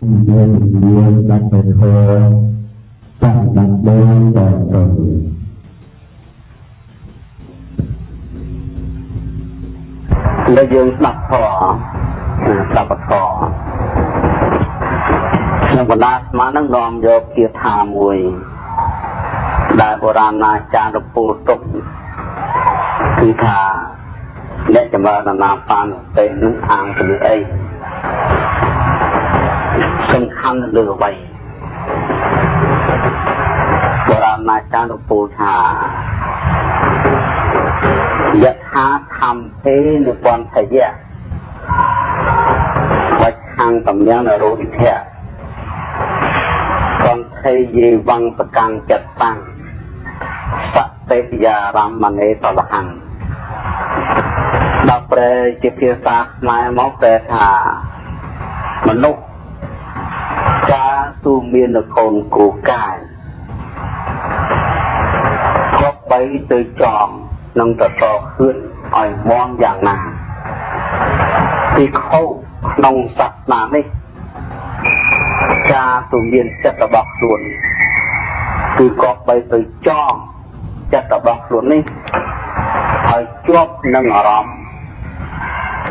យើងមានដាច់ទៅធ្វើតាមដាច់ដូចតទៅដែលយើងស្ដាប់ធម៌ស្ដាប់ធម៌ក្នុងបណ្ដាស្មាននឹងនាំយកជាថាមួយ ដែលបុរាណអាចារ្យរពូលទុកគឺថាអ្នកចម្រើនណាបានទេនឹងអាងពីអី សំខាន់លើអ្វីបុរាណអាចារ្យរពូលថាយថាធម្មទេនិពន្ធយៈវច្ឆាំងតំញនរោវិធៈកន្ធេយេវੰប្រកាំងចិត្តតាំងសតិយារមណេតលហੰដល់ប្រែជាភាសាខ្មែរមកប្រែថាមនុស្សចា ទូមាននៅកូនគ្រូកាយគ្រប់បីទៅចំនឹងតតខឿនឲ្យមន់យ៉ាងណាពីខោក្នុងសាសនានេះចាទូមានចិត្តរបស់ខ្លួនគឺក៏បីទៅចំចិត្តរបស់ខ្លួននេះឲ្យជាប់នឹងអារម្មណ៍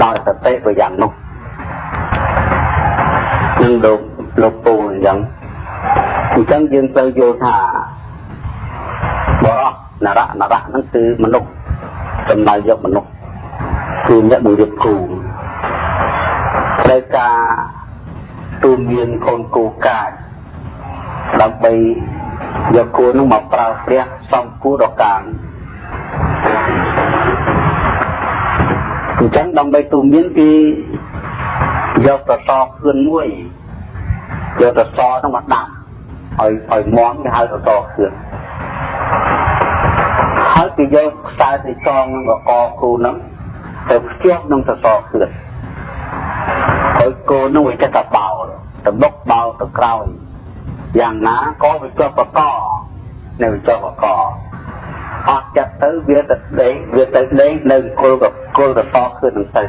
ដោយសតិប្រយ៉ាងនោះនឹងលោក លោកពូអញ្ចឹងអញ្ចឹងយើងត្រូវយល់ថាបរោះនរៈនរៈហ្នឹងគឺមនុស្សចំណាយយកមនុស្សគឺអ្នកបង្រៀនគ្រូត្រូវការទូមានកូនគូកាចដើម្បីយកគូនឹងមកប្រើព្រះសំគូដល់កាមអញ្ចឹងដើម្បីទូមានគឺយកប្រសខឿនមួយ យកប្រសហ្នឹងមកដាក់ឲ្យឲ្យមន់គេហៅប្រសខឿនហើយគេយកខ្សែទៅចងនឹងកកគូហ្នឹងទៅភ្ជាប់នឹងសសរខឿនហើយគោនោះវាចេះតែបោលទៅបុកបោលទៅក្រោយយ៉ាងណាក៏វាជាប់បកនៅជាប់បកអត់ចិត្តទៅវាទៅដេកវាទៅដេកនៅគល់កគល់កសខឿននឹងទៅ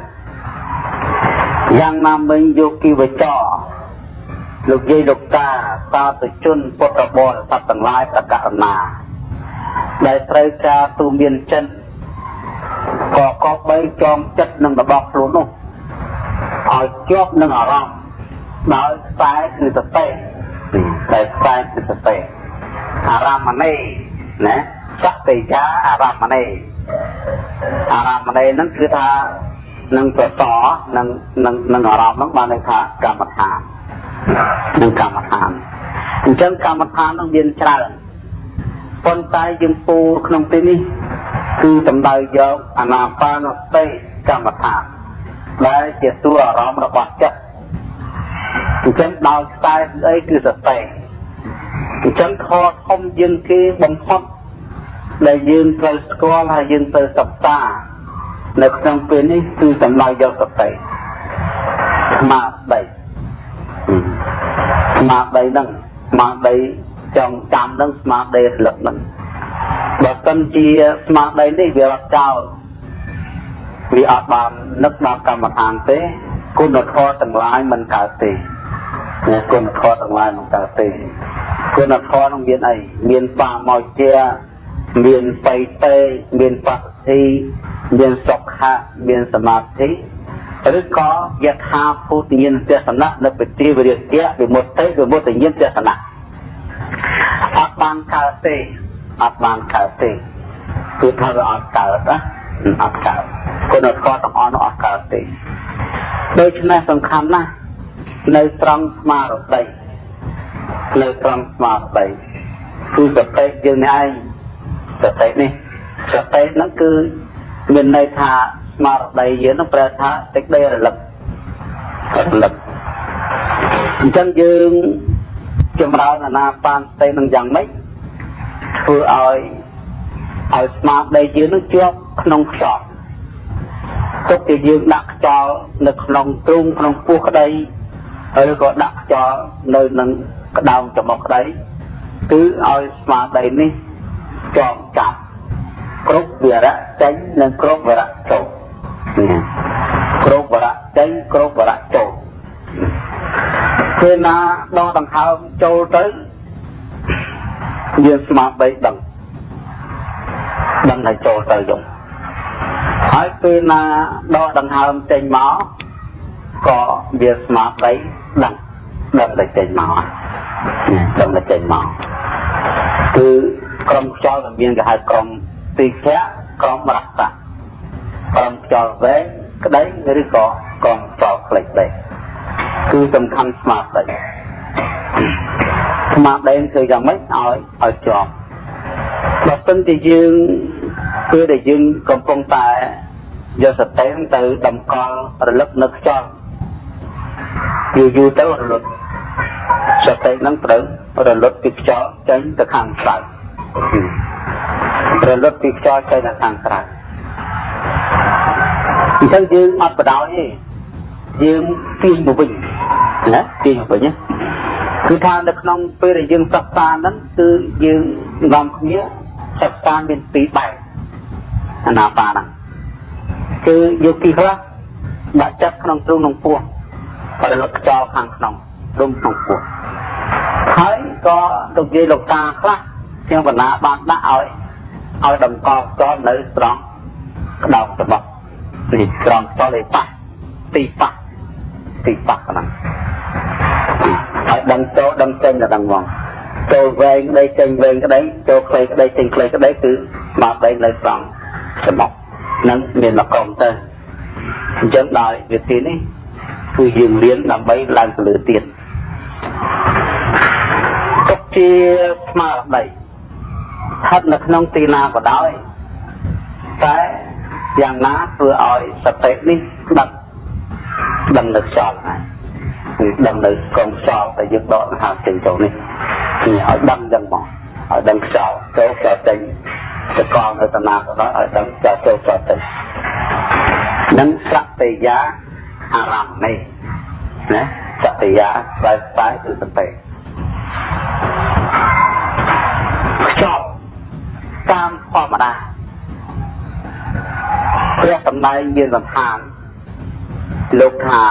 យ៉ាងណាមិញយកគីវចរ លោកយាយលោកតាតាទៅជនពុទ្ធបរិស័ទទាំងឡាយប្រកាសណាដែលត្រូវការទូមានចិនក៏ក៏បីចងចិត្តនឹងរបស់ខ្លួននោះឲ្យជាប់នឹងអារម្មណ៍ដោយខ្សែគឺសតិតែខ្សែគឺសតិអារម្មណេណាសតិយាអារម្មណេអារម្មណេហ្នឹងគឺថានឹងប្រសនឹងនឹងនឹងអារម្មណ៍ហ្នឹងបានន័យថាកម្មដ្ឋាន នឹងកម្មដ្ឋានអញ្ចឹងកម្មដ្ឋាននឹងមានច្រើនប៉ុន្តែយើងពូក្នុងទីនេះគឺសំដៅយកអាណាបានសតិកម្មដ្ឋានដែលជាតួអារម្មណ៍របស់ចិត្តអញ្ចឹងដោយខ្សែស្អីគឺសតិអញ្ចឹងខធំជាងគេបំផុតដែលយើងត្រូវស្គាល់ហើយយើងត្រូវសិក្សានៅក្នុងពេលនេះគឺសំដៅយកសតិស្មារតី ស្មារតីហ្នឹងស្មារតីចងចាំនឹងស្មារតីរលឹកនឹងបើសិនជាស្មារតីនេះវាអត់ចោលវាអត់បាននឹកដល់កម្មដ្ឋានទេគុណធម៌ទាំងឡាយមិនកើតទេគុណធម៌ទាំងឡាយមិនកើតទេគុណធម៌នឹងមានអីមានបាមកជាមានបៃតេមានបសុទ្ធិមានសុខៈមានសមាធិ ឬក៏យថាភូតញ្ញាណទេសនៈនៅពតិវិរិយៈវិមុតតិវិមុតញ្ញាណទេសនៈអត់បានកើតទេអត់បានកើតទេគឺថាវាអត់កើតណាអត់កើតគុណធម៌ទាំងអស់នោះអត់កើតទេដូច្នេះសំខាន់ណាស់នៅត្រង់ស្មារតីនៅត្រង់ស្មារតីគឺសតិយើងនេះឯងសតិនេះសតិហ្នឹងគឺមានន័យថា ស្មារតីយើងនឹងប្រែថាតិចដីរលឹករលឹកអញ្ចឹងយើងចម្រើនអាណាបានស្ទេនឹងយ៉ាងម៉េចធ្វើឲ្យឲ្យស្មារតីយើងនឹងជាប់ក្នុងខ្យល់ទុកជាយើងដាក់ខ្យល់នៅក្នុងទ្រូងក្នុងពោះក្តីឬក៏ដាក់ខ្យល់នៅនឹងក្តោងច្រមុះក្តីគឺឲ្យស្មារតីនេះចងចាប់គ្រប់វិរៈចេញនិងគ្រប់វិរៈចូល គ្រប់វិរៈចេញគ្រប់វិរៈចូលពេលណាដកដង្ហើមចូលទៅយើងស្មារតីដឹងដឹងតែចូលទៅយំហើយពេលណាដកដង្ហើមចេញមកក៏វាស្មារតីដឹងដឹងតែចេញមកដឹងតែចេញមកគឺក្រុមខ្យល់ដែលមានគេហៅក្រុមទីភៈក្រុមរស្សៈ ក្រុមខ្យល់វែងក្តីឬក៏ក្រុមខ្យល់ខ្លីដែរគឺសំខាន់ស្មារតីស្មារតីគឺយ៉ាងម៉េចឲ្យឲ្យជាប់បើសិនជាយើងពេលដែលយើងកំពុងតែយកសតិទៅតម្កល់រលឹកនៅខ្យល់យូរយូរទៅរលត់សតិនឹងត្រូវរលត់ពីខ្យល់ចេញទៅខាងក្រៅរលត់ពីខ្យល់ចេញទៅខាងក្រៅ អញ្ចឹងយើងអត់បដោយទេយើងទាញមកវិញណាទាញមកវិញគឺថានៅក្នុងពេលដែលយើងសិក្សាហ្នឹងគឺយើងនាំគ្នាសិក្សាមានពីរបែបអាណាបាហ្នឹងគឺយកពីខ្លះដាក់ចិត្តក្នុងទ្រូងក្នុងពោះរលត់ខ្យល់ខាងក្នុងរុំក្នុងពោះហើយក៏លោកយាយលោកតាខ្លះជាងបណ្ណាបានដាក់ឲ្យឲ្យតម្កល់ខ្យល់នៅត្រង់ក្តោបរបស់ នេះត្រង់ខ្យល់ឯប៉ះទីប៉ះទីប៉ះហ្នឹងហើយដឹងចូលដឹងចេញដល់ដឹងមកចូលវែងក្តីចេញវែងក្តីចូលខ្លីក្តីចេញខ្លីក្តីគឺមកដីនៅត្រង់ច្រមុះនឹងមានមកកុំទៅអញ្ចឹងដោយវិធីនេះគឺយើងរៀនដើម្បីឡើងទៅលើទៀតទុកជាស្មារតីស្ថិតនៅក្នុងទីណាក៏ដោយតែ យ៉ាងណាធ្វើឲ្យសតិនេះដឹងដឹងនៅខ្យល់ហើយគឺដឹងនៅកងខ្យល់ដែលយើងដកដង្ហើមចេញចូលនេះគឺឲ្យដឹងចឹងមកឲ្យដឹងខ្យល់ចូលខ្យល់ចេញទៅកងនៅតាណាក៏ដោយឲ្យដឹងខ្យល់ចូលខ្យល់ចេញនឹងសតិយាអារម្មណ៍នេះណាសតិយាស្វែងស្វែងគឺសតិខ្យល់តាមធម្មតា ព្រះសម្ដែងមានសន្តានលោកថា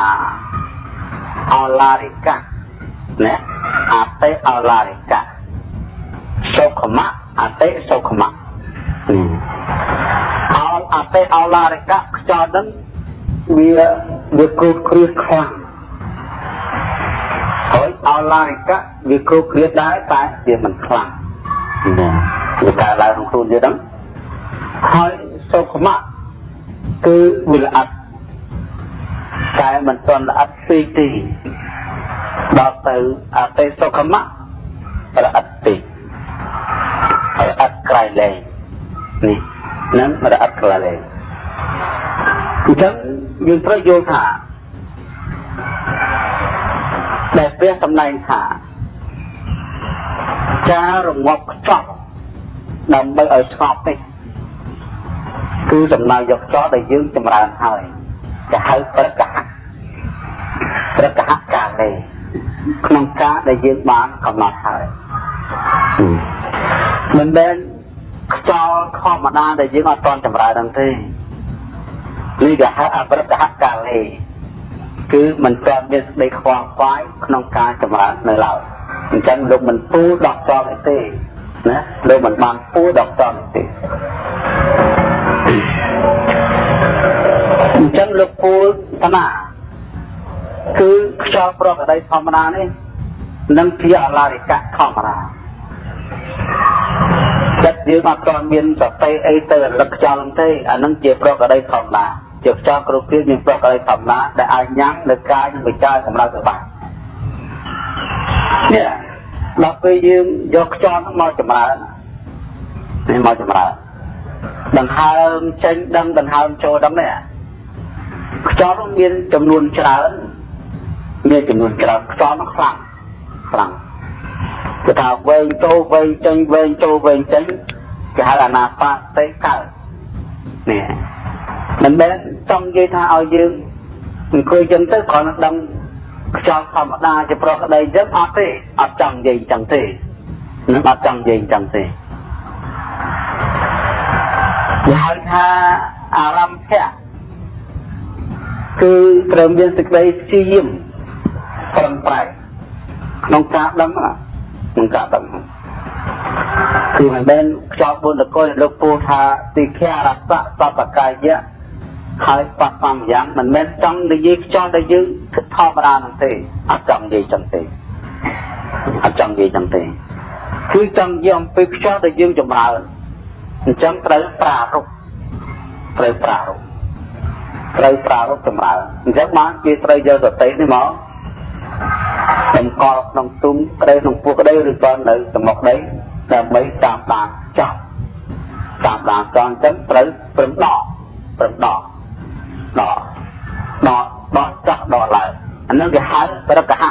អឡារិកៈណាអតិអឡារិកៈសុខមៈអតិសុខមៈអលអតិអឡារិកៈខ្យល់នឹងវាវាគ្រូគ្រៀសខ្លាំងហើយអឡារិកៈវាគ្រូគ្រៀសដែរតែវាមិនខ្លាំងណាវាកើតឡើងក្នុងខ្លួនយើងហ្នឹងហើយសុខមៈ គឺវាល្អិតតែមិនទាន់ល្អិតពេកទេដល់ទៅអតិសុខមៈល្អិតពេកល្អិតក្រៃលែងនេះនឹងល្អិតក្រៃលែងអញ្ចឹងយើងត្រូវយល់ថាដែលព្រះសម្ដែងថាការរងាប់ខ្ចប់ដើម្បីឲ្យស្ងប់នេះ គឺសំដៅយកខ្យល់ដែលយើងចម្រើនហើយจะហៅប្រកហៈប្រកហៈកាលេក្នុងការដែលយើងបានកំណត់ហើយមិនមែនខ្យល់ធម្មតាដែលយើងអត់តន់ចម្រើនហ្នឹងទេនេះគេហៅអប្រកហៈកាលេគឺមិនទាន់មានសេចក្តីខ្វល់ខ្វាយក្នុងការចម្រើននៅឡើយអញ្ចឹងលោកមិនពូដកចោលទេណាលោកមិនបានពូដកចោលទេ អញ្ចឹងលោកពូលតាណាគឺខ្យល់ប្រកដីធម្មតានេះនឹងជាអឡារិកៈធម្មតាចិត្តយើងអត់ទាន់មានសតិអីទៅរលឹកខ្យល់ទេអានឹងជាប្រកដីធម្មតាជាខ្យល់គ្រប់គ្រាមានប្រកដីធម្មតាដែលអាចញ៉ាំងនៅកាយនិងវិចារកម្លាំងទៅបាននេះដល់ពេលយើងយកខ្យល់មកចម្រើននេះមកចម្រើន ដង្ហើមចេញដឹងដង្ហើមចូលដឹងនេះខ្យល់នោះមានចំនួនច្រើនមានចំនួនច្រើនខ្យល់នោះខ្លាំងខ្លាំងគេថាវែងចូលវែងចេញវែងចូលវែងចេញគេហៅអាណាបាតិកើតនេះមិនមែនចង់និយាយថាឲ្យយើងអង្គុយចឹងទៅគ្រាន់តែដឹងខ្យល់ធម្មតាជាប្រក្តីចឹងអត់ទេអត់ចង់និយាយចឹងទេនឹងអត់ចង់និយាយចឹងទេ គេហៅថាអារម្មណ៍ភៈគឺត្រូវមានសេចក្តីព្យាយាមប្រឹងប្រែងក្នុងការដឹងក្នុងការដឹងគឺមិនមែនខ្យល់បុណ្យកុលលោកពូថាទីខៈរសៈសពកាយៈហើយបបកម្មយ៉ាងមិនមែនចង់និយាយខ្យល់ដែលយើងធម្មតានោះទេអត់ចង់និយាយចឹងទេអត់ចង់និយាយចឹងទេគឺចង់និយាយអំពីខ្យល់ដែលយើងចម្រើន អញ្ចឹងត្រូវប្រារព្ធត្រូវប្រារព្ធត្រូវប្រារព្ធចម្រើនអញ្ចឹងបានគេត្រូវយកសតិនេះមកតម្កល់ក្នុងទុំក្តីក្នុងពោះក្តីឬក៏នៅសមុខដីដើម្បីតាមដានចោលតាមដានចោលអញ្ចឹងត្រូវព្រមដកព្រមដកដកដកដកចាស់ដកឡើងអានឹងគេហៅប្រកហៈ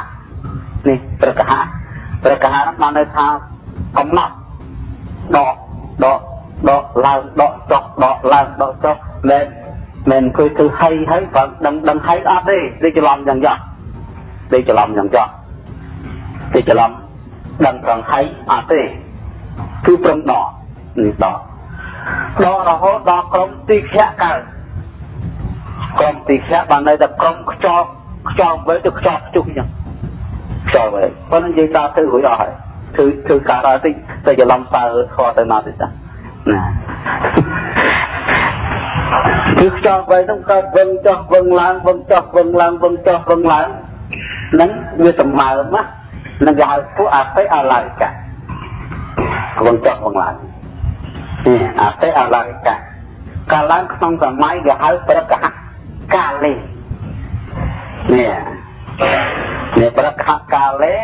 នេះប្រកហៈប្រកហៈបានន័យថាកំណត់ដកដក ដកឡើងដកចុះដកឡើងដកចុះមិនមិនគឺគឺហៃហើយបើដឹងដឹងហៃអត់ទេដូចច្រឡំយ៉ាងយ៉ាងដូចច្រឡំយ៉ាងយ៉ាងដូចច្រឡំដឹងត្រង់ហៃអត់ទេគឺព្រមដកនេះដកដករហូតដល់ក្រុមទីខ្យៈកើតក្រុមទីខ្យៈបានន័យថាក្រុមខ្ចប់ខ្ចប់វិញទៅខ្ចប់ជុះអញ្ចឹងខ្ចប់វិញប៉ុន្តែនិយាយដល់ទៅរួចអស់ហើយគឺគឺការដល់តិចទៅច្រឡំសើខទៅមកទៅចាណា គឺខ្យល់បីហ្នឹងកើតវឹងចុះវឹងឡើងវឹងចុះវឹងឡើងវឹងចុះវឹងឡើងហ្នឹងវាសម្បើមណានឹងគេហៅពួកអតិអឡាយកៈវឹងចុះវឹងឡើងនេះអតិអឡាយកៈកាលឡើងក្នុងសម័យគេហៅប្រកហកាលេនេះនេះប្រកហកាលេ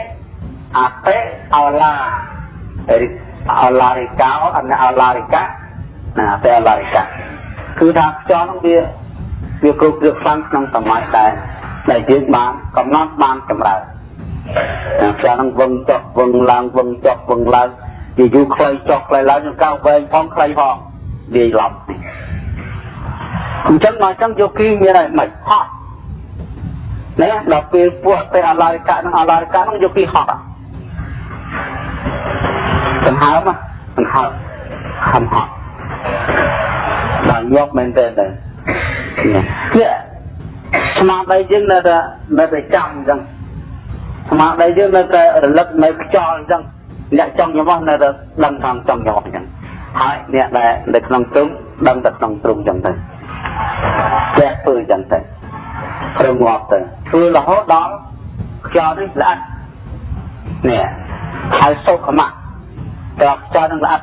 អតិអឡា អឡារិកោអនអឡារិកៈណាអតិអឡារិកៈគឺថាខ្យល់នោះវាវាគ្រប់គ្រាខ្លាំងក្នុងសម័យដែរដែលយើងបានកំណត់បានចម្រើនខ្យល់នឹងវឹងចុះវឹងឡើងវឹងចុះវឹងឡើងជាយូរខ្លីចុះខ្លីឡើងនឹងកៅវែងផងខ្លីផងវាយឡប់អញ្ចឹងមកអញ្ចឹងយោគីមានឲ្យមិនហត់ណាដល់ពេលពោះទៅអឡារិកៈនិងអឡារិកៈនឹងយោគីហ ត់ដង្ហើមដង្ហើមហំហត់ដល់ញាប់មែនទេទៅនេះស្មារតីយើងនៅតែនៅតែចាំអញ្ចឹងស្មារតីយើងនៅតែរលឹកនៅខ្យល់អញ្ចឹងអ្នកចង់ញ៉ាំនៅតែដឹងថាចង់ញ៉ាំអញ្ចឹងហើយអ្នកដែលនៅក្នុងទ្រុងដឹងតែក្នុងទ្រុងអញ្ចឹងទៅតែធ្វើអញ្ចឹងទៅព្រមងាប់ទៅធ្វើរហូតដល់ខ្យល់នេះល្អិតនេះហើយសុខមៈ តែខ្យល់នឹងល្អិត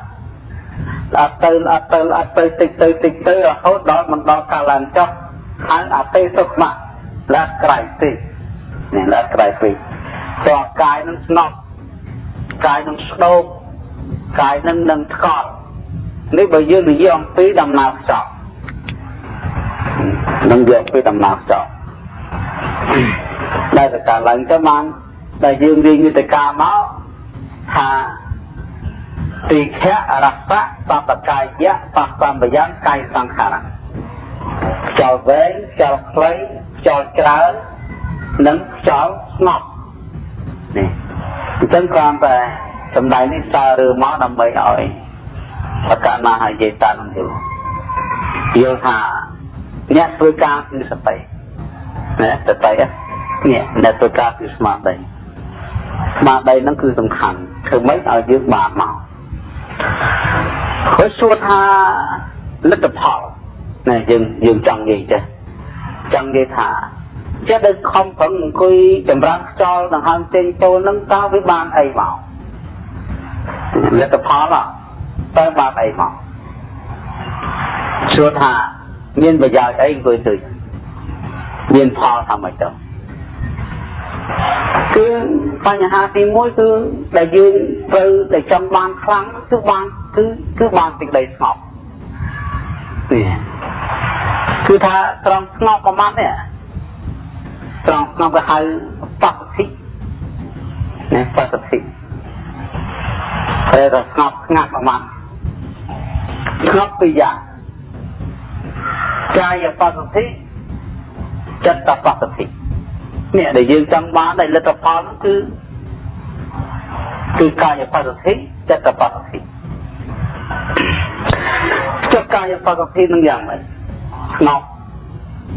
ល្អទៅល្អទៅល្អទៅតិចទៅតិចទៅរហូតដល់មិនដល់កាលឡើងចុះហើយអតិសុខៈល្អក្រៃពេកនេះល្អក្រៃពេកតើកាយនឹងស្នប់កាយនឹងស្ដោកកាយនឹងនឹងថ្កល់នេះបើយើងនិយាយអំពីដំណើរខ្យល់នឹងយកពីដំណើរខ្យល់ដែលតែកាលឡើងទៅបានដែលយើងរៀនយុទ្ធការមកថា ទីខៈរសៈបបកាយៈបសម្បយ៉ាងកាយសង្ខារៈខ្យល់វែងខ្យល់ខ្លីខ្យល់ច្រើននិងខ្យល់ស្ងប់នេះអញ្ចឹងគ្រាន់តែសម្ដែងនេះសាររើមកដើម្បីឲ្យបកណាហើយនិយាយតាមនឹងយល់យល់ថាអ្នកធ្វើការគឺសតិណាសតិនេះអ្នកធ្វើការគឺស្មារតីស្មារតីហ្នឹងគឺសំខាន់ធ្វើម៉េចឲ្យយើងបានមក គាត់សួរថាលទ្ធផលណែយើងយើងចង់និយាយចេះចង់និយាយថាចេះដែលខំប្រឹងអង្គុយចម្រើនខ្យល់ដង្ហើមចេញចូលនឹងតើវាបានអីមកលទ្ធផលតើបានអីមកសួរថាមានប្រយោជន៍អីអង្គុយទៅមានផលថាម៉េចទៅ គឺបញ្ហាទី1គឺដែលយើងត្រូវតែចង់បានខ្លាំងគឺបានគឺគឺបានសេចក្តីស្ងប់នេះគឺថាត្រង់ស្ងប់ប្រមាណនេះត្រង់ស្ងប់គេហៅបសុទ្ធិណាបសុទ្ធិតែតែស្ងប់ស្ងាត់ប្រមាណស្ងប់ពីយ៉ាងកាយបសុទ្ធិចិត្តបសុទ្ធិ នេះដែលយើងចង់បានដែលលទ្ធផលគឺគឺកាយបសុទ្ធិចិត្តបសុទ្ធិចិត្តកាយបសុទ្ធិនឹងយ៉ាងម៉េចស្ងប់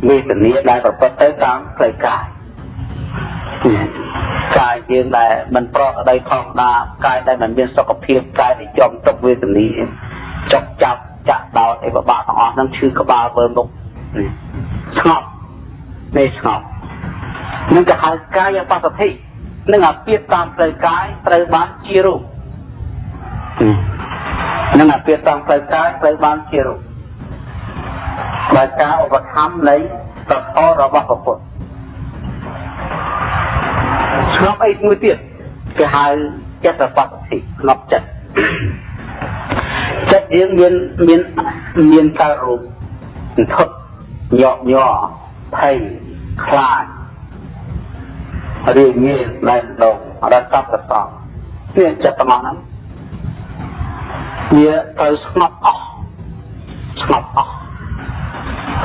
វេទនាដែលប្រព្រឹត្តទៅតាមផ្លូវកាយកាយយើងដែលមិនប្រក្រតីផងដែរកាយដែលមិនមានសុខភាពកាយដែលចំទុកវេទនាចុកចាប់ចាក់ដោតអីបបាក់ទាំងអស់ហ្នឹងឈឺក្បាលវើមុខស្ងប់នេះស្ងប់ នឹងក៏ហៅកាយបសទ្ធិនឹងអាពាតតាមផ្លូវកាយត្រូវបានជារូបនឹងអាពាតតាមផ្លូវកាយត្រូវបានជារូបដោយការឧបត្ថម្ភនៃសត្វរបស់ព្រះពុទ្ធស្ងប់អីមួយទៀតគេហៅចិត្តបត្តិស្ងប់ចិត្តចិត្តយើងមានមានមានការរូបធត់ញក់ញ័រភ័យខ្លាច រៀងងាយដែនដងរត់តបកសងវាចិត្តតាមហ្នឹងវាត្រូវស្ងប់អស់ស្ងប់អស់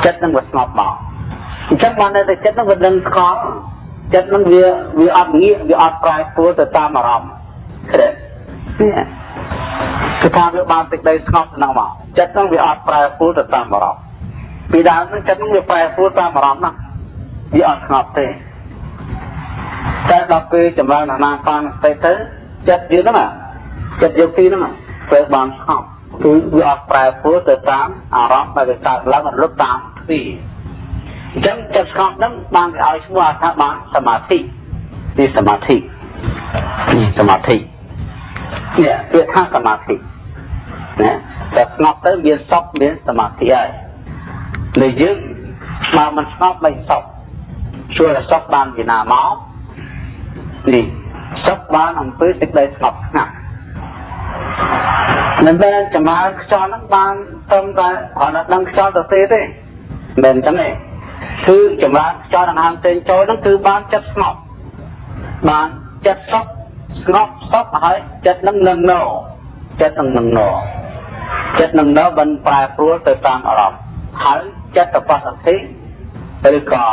ចិត្តនឹងវាស្ងប់មកអញ្ចឹងបានតែចិត្តនឹងវាដឹងស្គាល់ចិត្តនឹងវាវាអត់ងាកវាអត់ប្រែប្រួលទៅតាមអារម្មណ៍ទេនេះគឺថាវាបានសេចក្តីស្ងប់ហ្នឹងមកចិត្តនឹងវាអត់ប្រែប្រួលទៅតាមអារម្មណ៍ពីដើមហ្នឹងចិត្តនឹងវាប្រែប្រួលតាមអារម្មណ៍ណាវាអត់ស្ងប់ទេ តែដល់ពេលចម្រើនអាណាបានទៅទៅចិត្តយើងហ្នឹងចិត្តយើងទីហ្នឹងពេលបានស្ងប់គឺវាអត់ប្រែប្រួលទៅតាមអារម្មណ៍ដែលវាកើតឡើងរត់តាមទ្វីអញ្ចឹងចិត្តស្ងប់ហ្នឹងបានគេឲ្យឈ្មោះថាបានសមាធិនេះសមាធិនេះសមាធិនេះពាក្យថាសមាធិណាតែស្ងប់ទៅមានសុខមានសមាធិហើយនៅយើងបើមិនស្ងប់មិនសុខជួលសុខបានពីណាមក នេះសុខបានអំពីសេចក្តីស្ងប់ស្ងាត់មិនមែនចំើខ្យល់ហ្នឹងបានត្រឹមតែគ្រាន់តែដឹងខ្យល់ទៅទេទេមិនអញ្ចឹងទេគឺចម្រើនខ្យល់ដង្ហើមផ្សេងចូលហ្នឹងគឺបានចិត្តស្ងប់បានចិត្តសុខស្ងប់សុខហើយចិត្តនឹងនឹងណោចិត្តនឹងនឹងណោចិត្តនឹងណោបានប្រែប្រួលទៅតាមអារម្មណ៍ហើយចិត្តបស្សទ្ធិឬក៏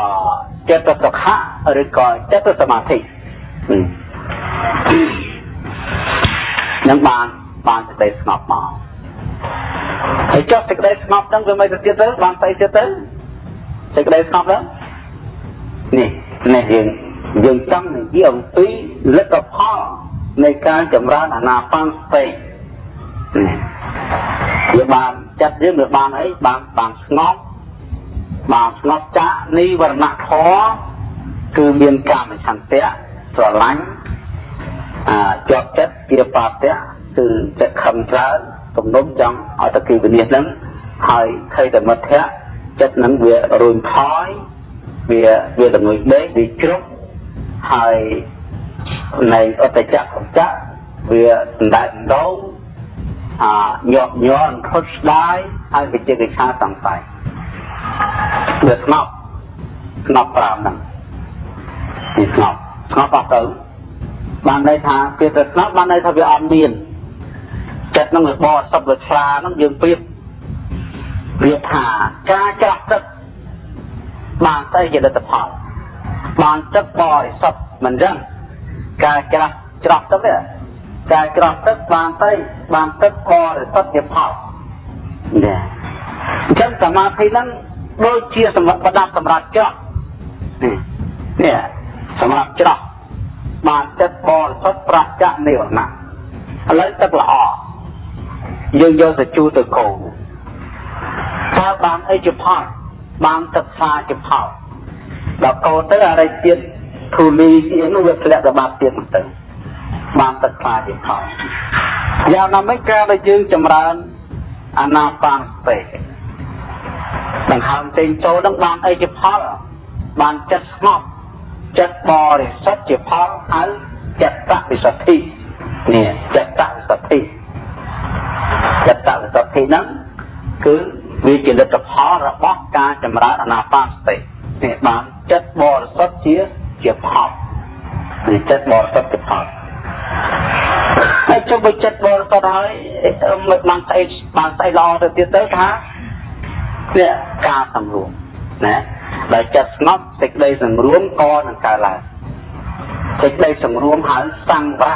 ចិត្តសុខៈឬក៏ចិត្តសមាធិ នឹងបានបានសេចក្តីស្ងប់មកហើយចុះសេចក្តីស្ងប់ហ្នឹងវាមិនទៅទៀតទៅបានទៅទៀតទៅសេចក្តីស្ងប់ហ្នឹងនេះនេះយើងយើងចង់និយាយអំពីលទ្ធផលនៃការចម្រើនអាណាបានសតិវាបានចាត់យើងវាបានអីបានបានស្ងប់បានស្ងប់ចាក់និវរណធម៌គឺមានកាមឆន្ទៈ ស្រឡាញ់ជាប់ចិត្តជាបាតៈគឺចិត្តខឹងច្រើនទំនុំចង់ឲ្យតគីវិនិច្ឆ័យហ្នឹងហើយខៃតមិត្តៈចិត្តហ្នឹងវារួញថយវាវាល្ងុយដេកវាជ្រុកហើយនៃអតចៈកចៈវាសណ្ដែកដោងអាញាប់ញ័រខុសស្ដាយហើយវិជាកិច្ឆាសង្ស័យវាស្ងប់ស្ងប់ប្រាំហ្នឹងវាស្ងប់ ស្ងប់អស់ទៅបានន័យថាវាទៅស្ងប់បានន័យថាវាអត់មានចិត្តនឹងវាបរិសុទ្ធវាឆ្លាហ្នឹងយើងប្រៀបប្រៀបថាការច្រោះទឹកបានទៅជាលទ្ធផលបានទឹកបរិសុទ្ធមិនចឹងការច្រោះច្រោះទឹកនេះការច្រោះទឹកបានទៅបានទឹកបរិសុទ្ធជាផលនេះអញ្ចឹងសមាធិហ្នឹងដូចជាសម្រាប់ប្រដាប់សម្រាប់ច្រោះនេះនេះ សម្រាប់ច្រោះបានចិត្តបរិសុទ្ធប្រចៈនិវរណៈឥឡូវទឹកល្អយើងយកទៅជូរទៅកូរតើបានអីជាផលបានទឹកសាជាផលដល់កូរទៅអរិយទៀតធូលីជានោះវាធ្លាក់ទៅបាត់ទៀតទៅបានទឹកសាជាផលយ៉ាងណាមិញការដែលយើងចម្រើនអាណាបានស្ទេដង្ហើមចេញចូលនឹងបានអីជាផលបានចិត្តស្ងប់ ចិត្តបរិសុទ្ធជាផលហើយចិត្តវិសុទ្ធិនេះចិត្តវិសុទ្ធិចិត្តវិសុទ្ធិហ្នឹងគឺវាជាលទ្ធផលរបស់ការចម្រើនអាណាបានសតិនេះបានចិត្តបរិសុទ្ធជាជាផលនេះចិត្តបរិសុទ្ធជាផលហើយចុះបើចិត្តបរិសុទ្ធហើយមិនបានស្អីបានស្អីល្អទៅទៀតទៅថានេះការសម្រួមណា ដោយចិត្តស្ងប់សេចក្តីសង្រួមក៏នឹងកើតឡើងសេចក្តីសង្រួមហើយសង្វរៈ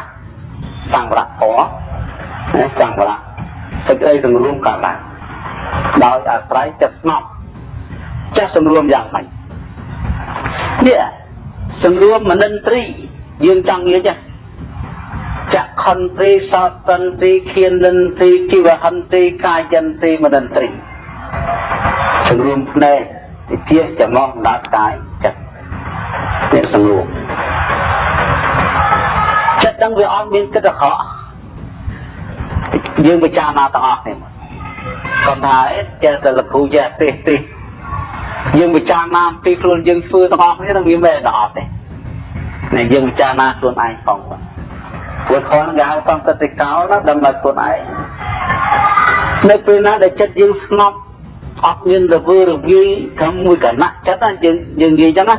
សង្វរៈធម៌សង្វរៈសេចក្តីសង្រួមកើតឡើងដោយអាស្រ័យចិត្តស្ងប់ចេះសង្រួមយ៉ាងម៉េចនេះសង្រួមមនិន្ទ្រីយើងចង់និយាយចក្ខន្ត្រីសោតន្ត្រីខៀនលន្ត្រីជីវហន្ត្រីកាយន្ត្រីមនន្ត្រីសម្រួមភ្នែក វិជាចំណងដាតកាយចិត្តអ្នកសម្រួមចិត្តដឹងវាអត់មានគិតអាក្រក់យើងពិចារណាទាំងអស់នេះគាត់ថាចេះតែលពូចេះទេទេយើងពិចារណាពីខ្លួនយើងធ្វើទាំងអស់នេះនឹងវាមិនដល់អត់ទេនេះយើងពិចារណាខ្លួនឯងផងព្រោះខ្លួនគេហៅសង្កតិកោណាដឹងតែខ្លួនឯងនៅពេលណាដែលចិត្តយើងស្ងប់ អត់មានរវើរវាយក្នុងមួយគណៈចិត្តណាយើងយើងនិយាយចឹងណា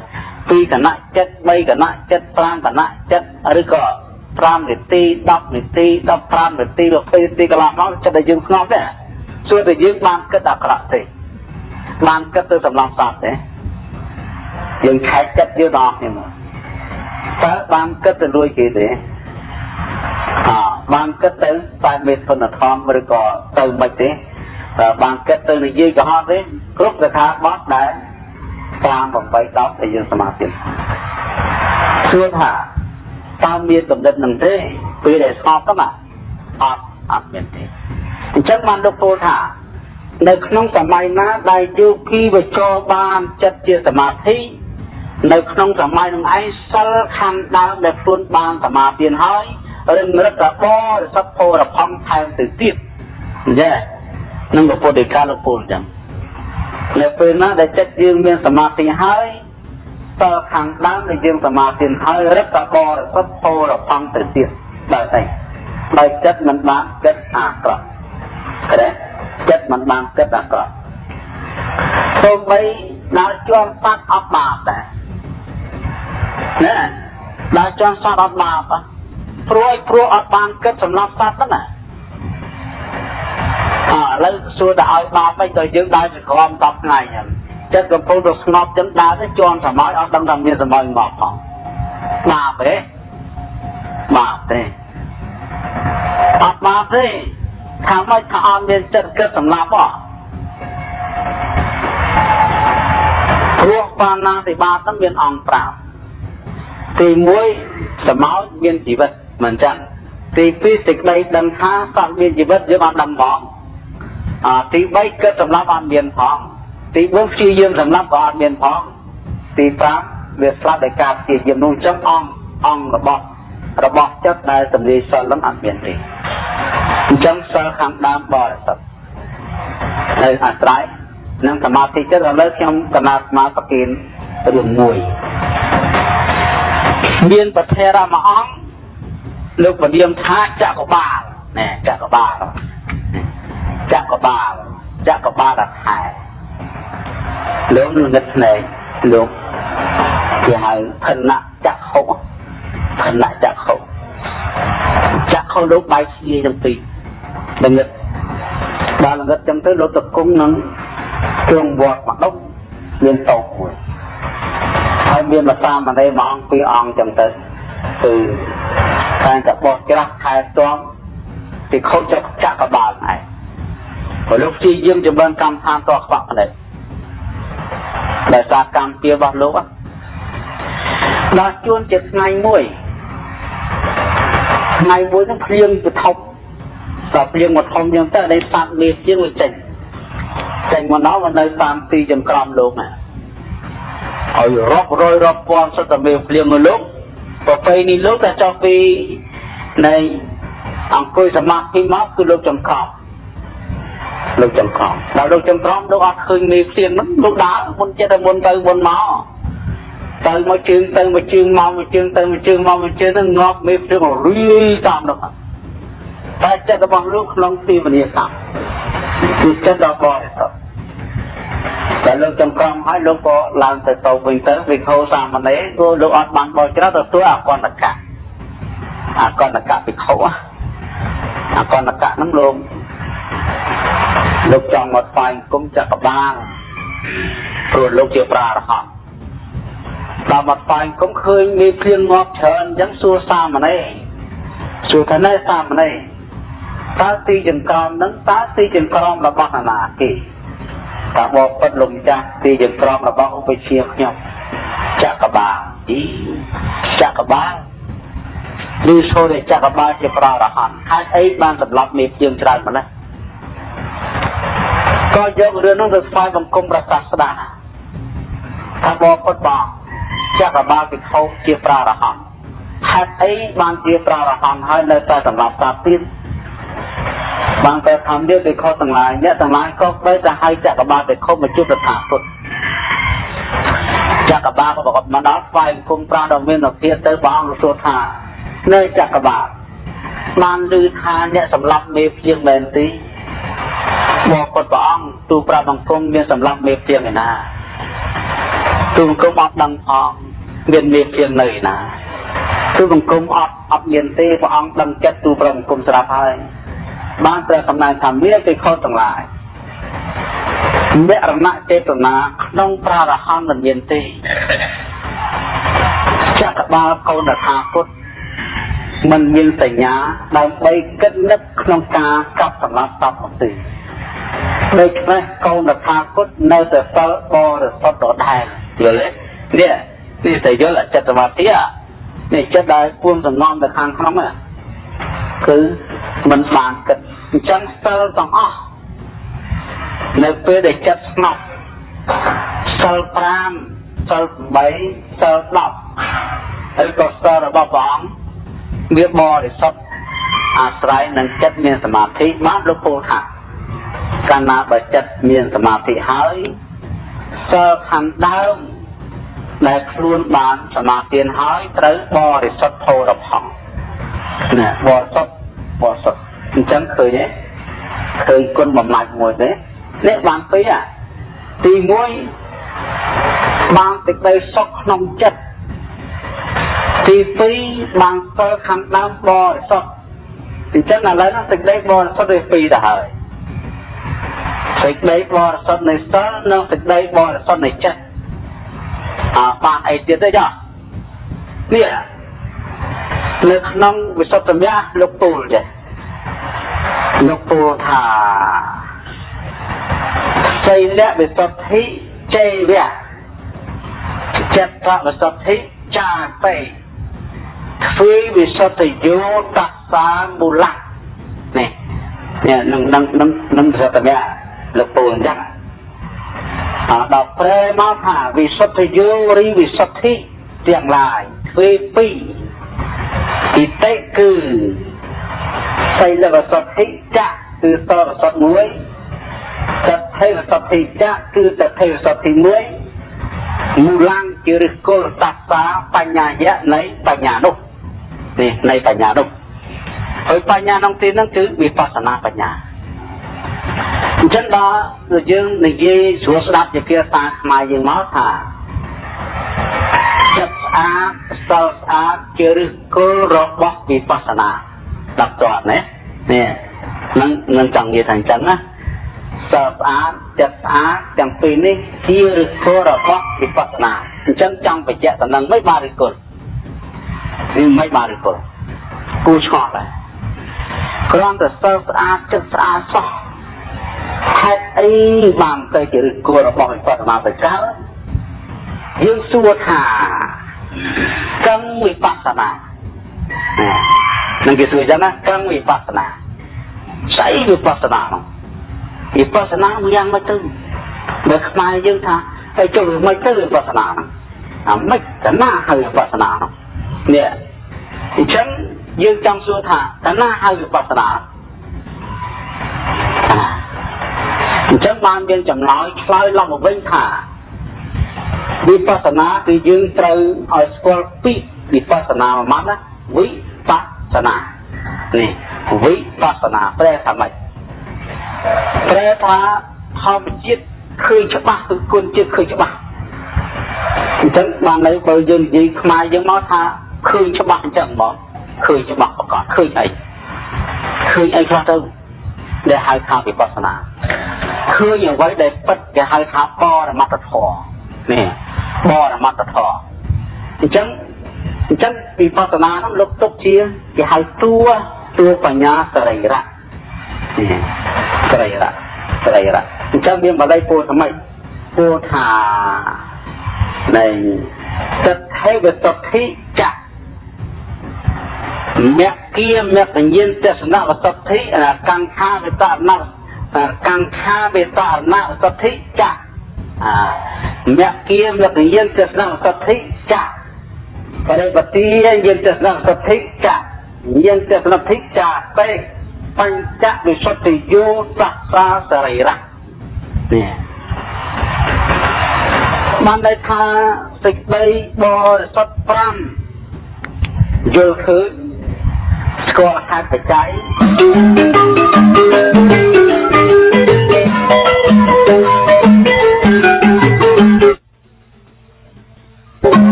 ពីគណៈចិត្ត3គណៈចិត្ត5គណៈចិត្តឬក៏5នាទី10នាទី15នាទី20នាទីកន្លងមកចិត្តដែលយើងស្ងប់ទេសួរតែយើងបានគិតអាក្រក់ទេបានគិតទៅសម្លងសត្វទេយើងខែកចិត្តយើងដល់គ្នាមកតើបានគិតទៅលួចគេទេអបានគិតទៅតែមេធនធម្មឬក៏ទៅមិនទេ តើបានគិតទៅនិយាយកុហកទេគ្រប់កថាបទដែលតាម8 10ដែលយើងសមាធិសួរថាតើមានកំណត់នឹងទេពេលដែលស្ងប់ទៅអត់អត់មានទេអញ្ចឹងបានលោកពោលថា នៅក្នុងសម័យណាដែលយោគីវចរបានចិត្តជាសមាធិនៅក្នុងសម័យនឹងឯងសិលខណ្ឌដើមដែលខ្លួនបានសមាធិហើយរឹងរឹករបរសពរផំថែមទៅទៀតចា នឹងពុទ្ធិកាលោកពោលចឹងនៅពេលណាដែលចិត្តយើងមានសមាធិហើយតើខាងដើមដែលយើងសមាធិហើយរឹករបរសពរផំទៅទៀតដល់តែដោយចិត្តមិនបានគិតអាក្រក់ទេចិត្តមិនបានគិតអាក្រក់សូម្បីដល់ជាប់បាត់អត់បាបដែរណាដល់ជាប់សត្វអត់បាបព្រោះព្រោះអត់បានគិតសម្រាប់សត្វហ្នឹងណាអើ ឥឡូវសួរទៅឲ្យបាបមិនទៅយើងដើរសង្គ្រាម10ថ្ងៃហ្នឹងចិត្តកំពុងទៅស្ងប់ចឹងដើរទៅជាន់សម័យអត់ដឹងថាមានសម័យមកផងបាបទេបាបទេអត់បាបទេថាម៉េចថាអត់មានចិត្តគិតសម្លាប់ហ៎ព្រោះបាណាតិបាតនឹងមានអង្គ5ទី1សមោចមានជីវិតមិនចឹងទី2សេចក្តីដឹងថាសត្វមានជីវិតយើងអត់ដឹងផងអា ទី3គិតសម្លាប់អត់មានផងទី4ព្យាយាមសម្លាប់ក៏អត់មានផងទី5វាស្លាប់ដោយការព្យាយាមនោះចឹងអង្គអង្គរបស់របស់ចិត្តដែលសម្លេងសល់នឹងអត់មានទេអញ្ចឹងសិលខាងដើមបរិសុទ្ធហើយអាស្រ័យនឹងសមាធិចិត្តឥឡូវខ្ញុំកណាត់មកប្រគិនរឿងមួយមានប្រធារមួយអង្គលោកពនាមថាចក្របាលណែចក្របាល ចក្របាលចក្របាលដល់ខែលោកនឹងនឹកភ្នែកលោកគេហៅឋិនៈចក្ខុឋិនៈចក្ខុចក្ខុលោកបែកជាទាំងពីរល្ងិតដល់ល្ងិតចឹងទៅលោកទៅគង់នឹងគ្រឿងវត្តមកដុំមានតោកមួយហើយមានមកតាមបណ្ដេមួយអង្គពីរអង្គចឹងទៅគឺតែតែបោះច្រាស់ខែស្ទំពីខូចចក្រកបាលឯង ព្រោះលោកជាយាមចម្រើនកម្មដ្ឋានតខ្វាក់នេះដោយសារកម្មពៀរបស់លោកដល់ជួនជាថ្ងៃមួយថ្ងៃមួយហ្នឹងភ្លៀងទៅថប់ដល់ព្រៀងមកធំយ៉ាងទៅដែលសัตว์មានជាងវាចេញចេញមកដល់មកនៅតាមទីចង្ក្រមលោកណាហើយរាប់រយរាប់ពាន់សិតតែមានព្រៀងមកលោកប្រពៃនេះលោកតែចុះពីនៃអង្គុយសមាធិមកគឺលោកចង្ក្រម លោកចង្ក្រមដល់លោកចង្ក្រមលោកអត់ឃើញមេព្រៀងហ្នឹងលោកដើរមុនចិត្តតែមុនទៅមុនមកទៅមកជើងទៅមកជើងមកមកជើងទៅមកជើងមកមកជើងទៅងាប់មេព្រៀងរីតាមនោះតែចិត្តរបស់លោកក្នុងទីវនីកម្មគឺចិត្តដ៏បរិសុទ្ធតែលោកចំក្រំហើយលោកក៏ឡើងទៅទៅវិញទៅវិខោសាមណេរគឺលោកអត់បានបោះច្រត់ទទួលអកន្តកៈអកន្តកៈវិខោអកន្តកៈហ្នឹងលោក លោកចង់មកស្វែងគុំចក្របាលព្រោះលោកជាប្រារហន្តដល់មកស្វែងគុំឃើញមានព្រៀងងាប់ច្រើនអញ្ចឹងសួរសាមណេរសួរថាណែសាមណេរតើទីចង្ក្រមនឹងតើទីចង្ក្រមរបស់អាណាគេតើបបពិតលំចាស់ទីចង្ក្រមរបស់ឧបជាខ្ញុំចក្របាលអីចក្របាលឬសូរចក្របាលជាប្ររហន្តហេតុអីបានសម្លាប់មេភ្លៀងច្រើនប៉ុណ្ណេះ ក៏យករឿងនោះទៅស្វែងសង្គមប្រសាស្តាថាបងពុតបងចាក់បាលពិភពជាប្រារហន្តហេតុអីបានជាប្រារហន្តហើយនៅតែសម្រាប់សាទៀតបានតែធម្មនេះពិខុសទាំងឡាយអ្នកទាំងឡាយក៏បីតែឲ្យចាក់បាលពិភពមកជួបប្រសាពុទ្ធចក្របាលក៏ប្រកបមកដល់ស្វែងគុំប្រាដ៏មានលទ្ធិទៅព្រះអង្គសួរថានៅចក្របាលបានឮថាអ្នកសម្លាប់មេភៀងមែនទី បបពុតព្រះអង្គទូប្រាប់បង្គំមានសម្លាប់មេភ្លៀងឯណាទូបង្គំអត់ដឹងផងមានមេភ្លៀងនៅឯណាទូបង្គំអត់អត់មានទេព្រះអង្គដឹងចិត្តទូប្រាប់បង្គំស្រាប់ហើយបានព្រះសម្ដែងថាមានទេខុសទាំងឡាយមរណចេតនាក្នុងប្រារហន្តមិនមានទេចក្របាលកូនថាពុទ្ធមិនមានសញ្ញាដើម្បីគិតនឹកក្នុងការកាប់សម្លាប់សពនោះទេ ដូច្នេះកូនថាពុទ្ធនៅតែសិលបរិសុទ្ធដដែលយល់ទេនេះនេះតែយល់អចិត្តសមាធិនេះចិត្តដែលពួនសំណំទៅខាងក្នុងគឺមិនបានគិតអញ្ចឹងសិលទាំងអស់នៅពេលដែលចិត្តស្ងប់សិល5សិល8សិល10ហើយក៏សិលរបស់ព្រះអង្គវាបរិសុទ្ធអាស្រ័យនឹងចិត្តមានសមាធិបានលោកពោលថា កាលណាបើចិត្តមានសមាធិហើយសិលខាងដើមដែលខ្លួនបានសមាធិហើយត្រូវបរិសុទ្ធធរផងណាបរិសុទ្ធបរិសុទ្ធអញ្ចឹងឃើញទេឃើញគុណបំណាច់មួយទេនេះបានពីរទី1បានទឹកដីសុខក្នុងចិត្តទី2បានសិលខាងដើមបរិសុទ្ធអញ្ចឹងឥឡូវនេះទឹកដីបរិសុទ្ធវាពីរទៅហើយ សេចក្តីបរិសុទ្ធនៃសិលនិងសេចក្តីបរិសុទ្ធនៃចិត្តអើបានអីទៀតទេចានេះនៅក្នុងវិសុទ្ធមៈលោកពូលចេះលោកពូលថាសីលវិសុទ្ធិជេវៈចិត្តវិសុទ្ធិចាបេធ្វើវិសុទ្ធយោតសាមូលៈនេះនេះនឹងនឹងនឹងនឹងវិសុទ្ធមៈ លោកពូលអញ្ចឹងអដល់ប្រែមកថាវិសុទ្ធយោរីវិសុទ្ធិទាំងឡាយធ្វើពីរអ៊ីតិគឺសីលវសុទ្ធិចៈគឺសរសុទ្ធមួយសទ្ធិវសុទ្ធិចៈគឺសទ្ធិវសុទ្ធិមួយមូលាំងជាឫសគល់តសាបញ្ញាយៈនៃបញ្ញានោះនេះនៃបញ្ញានោះហើយបញ្ញាក្នុងទីហ្នឹងគឺវិបស្សនាបញ្ញា អញ្ចឹងដល់យើងនិយាយស្រួលស្ដាប់ជាភាសាខ្មែរយើងមកថាចិត្តស្អាតសល់ស្អាតជាឫសគល់របស់វិបស្សនាដល់តើណានេះនឹងនឹងចង់និយាយថាអញ្ចឹងណាសល់ស្អាតចិត្តស្អាតទាំងពីរនេះជាឫសគល់របស់វិបស្សនាអញ្ចឹងចង់បញ្ជាក់តំណឹងមិនបានឫសគល់នេះមិនបានឫសគល់គូឆ្ងល់ដែរគ្រាន់តែសល់ស្អាតចិត្តស្អាតសោះ ហេតុអីបានទៅជាឫសគល់របស់វិបស្សនាទៅកើតយើងសួរថាកੰវិបស្សនានឹងគេសួរចឹងណាកੰវិបស្សនាស្អីវិបស្សនានោះវិបស្សនាមួយយ៉ាងមិនទៅបើខ្មែរយើងថាហើយចុះមិនទៅវិបស្សនានោះអាមិនកណាហើយវិបស្សនានោះនេះអញ្ចឹងយើងចង់សួរថាកណាហើយវិបស្សនា អញ្ចឹងបានមានចម្លើយឆ្លើយឡើងមកវិញថាវិបស្សនាគឺយើងត្រូវឲ្យស្គាល់ពីវិបស្សនាមួយម៉ាត់ណាវិបស្សនានេះវិបស្សនាប្រែថាម៉េចប្រែថាធម្មជាតិឃើញច្បាស់គឺគុណជាតិឃើញច្បាស់អញ្ចឹងបាននៅបើយើងនិយាយខ្មែរយើងមកថាឃើញច្បាស់អញ្ចឹងបងឃើញច្បាស់ប្រកបឃើញអីឃើញអីខ្លះទៅ ដែលហៅថាវិបស្សនាឃើញអ្វីដែលពិតគេហៅថាបរមត្តធម៌នេះបរមត្តធម៌អញ្ចឹងអញ្ចឹងវិបស្សនានោះលោកទុកជាគេហៅតួតួបញ្ញាសរីរៈសរីរៈសរីរៈអញ្ចឹងមានបល័យពោលថ្មីពោលថានៃសទ្ធិវសុទ្ធិចៈ មគ្គិមគ្គញ្ញទស្សនវសទ្ធិកង្ខាវេតនៈកង្ខាវេតនៈសទ្ធិចៈមគ្គិមគ្គញ្ញទស្សនវសទ្ធិចៈបរិបទាយន្តទស្សនវសទ្ធិចៈយន្តទស្សនវសទ្ធិចៈបេបញ្ចវិសុទ្ធិយោសសាសរិរៈនេះបានន័យថាសេចក្តីបរិសុទ្ធ5យល់ឃើញ ស្គាល់ហេ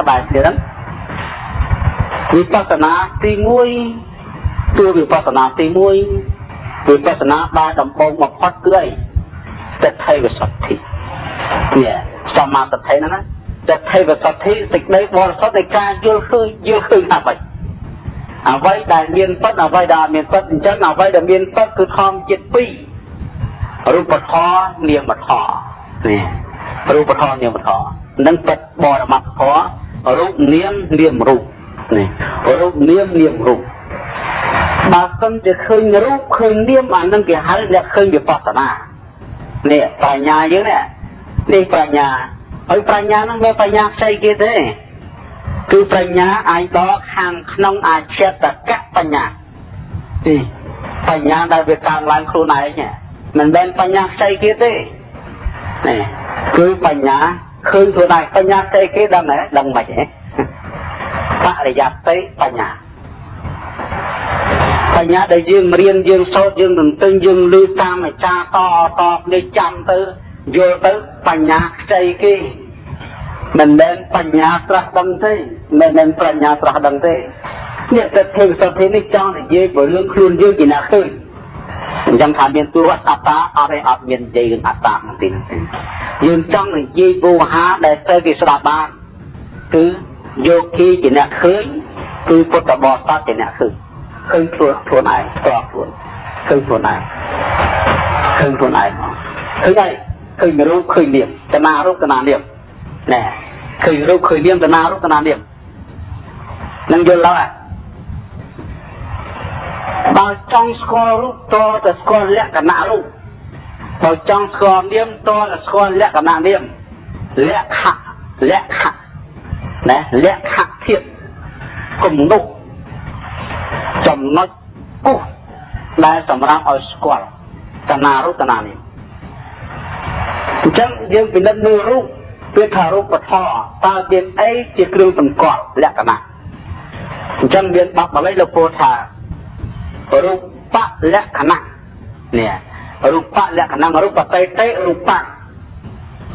ក្បែរក្បែរទៀតហ្នឹងវិបស្សនាទី1គឺវិបស្សនាទី1វិបស្សនាដែលដំបូងបំផុតគឺអីទិដ្ឋិវិសុទ្ធិនេះសមាទិដ្ឋិហ្នឹងណាទិដ្ឋិវិសុទ្ធិសេចក្តីបរិសុទ្ធនៃការយល់ឃើញយល់ឃើញថាម៉េចអ្វីដែលមានពិតអ្វីដែលមានពិតអញ្ចឹងអ្វីដែលមានពិតគឺធម្មជាតិ2រូបធម៌នាមធម៌នេះរូបធម៌នាមធម៌និងពិតបរមត្ថធម៌ រូបនាមនាមរូបនេះរូបនាមនាមរូបបើសិនជាឃើញរូបឃើញនាមអានឹងគេហៅអ្នកឃើញវិបស្សនានេះបញ្ញាយើងនេះនេះបញ្ញាហើយបញ្ញាហ្នឹងមានបញ្ញាផ្សេងគេទេគឺបញ្ញាអាចដល់ខាងក្នុងអាចេតកៈបញ្ញាទីបញ្ញាដែលវាកើតឡើងខ្លួនឯងមិនមែនបញ្ញាផ្សេងគេទេនេះគឺបញ្ញា ឃើញខ្លួនឯងបញ្ញាស្អីគេដឹងហ៎ដឹងមិនហ៎បរិយត្តិបញ្ញាបញ្ញាដែលយើងរៀនយើងសូត្រយើងទន្ទឹងយើងលឺតាមអាចារ្យតតគ្នាចាំទៅយល់ទៅបញ្ញាស្អីគេមិនមែនបញ្ញាស្រះដឹងទេមិនមែនបញ្ញាស្រះដឹងទេនេះទៅធ្វើសតិនេះចង់និយាយពីរឿងខ្លួនយើងជាអ្នកឃើញ អញ្ចឹងថាមានទួអត្តាអត់ទេអត់មាននិយាយរឿងអត្តាហ្នឹងទេយើងចង់និយាយវោហាដែលត្រូវគេស្ដាប់បានគឺយោគីជាអ្នកឃើញគឺពុទ្ធបរិស័ទជាអ្នកឃើញឃើញខ្លួនខ្លួនឯងស្គាល់ខ្លួនឃើញខ្លួនឯងឃើញខ្លួនឯងឃើញហើយឃើញរូបឃើញនាមតនារូបតនានាមណែឃើញរូបឃើញនាមតនារូបតនានាមនឹងយល់ឡើយ បើចង់ស្គាល់រូបតតែស្គាល់លក្ខណៈរូបបើចង់ស្គាល់នាមតតែស្គាល់លក្ខណៈនាមលក្ខៈលក្ខៈណាលក្ខៈធាតុគំនុកចំណុចពុះដែលសម្រាប់ឲ្យស្គាល់តណារូបតណានាមអញ្ចឹងយើងពិនិត្យមើលរូបវាថារូបធម៌តើមានអីជាគ្រឿងសម្គាល់លក្ខណៈអញ្ចឹងមានបទបាលីលោកពោលថា រូបលក្ខណៈនេះរូបលក្ខណៈរូបតេតេរូបៈ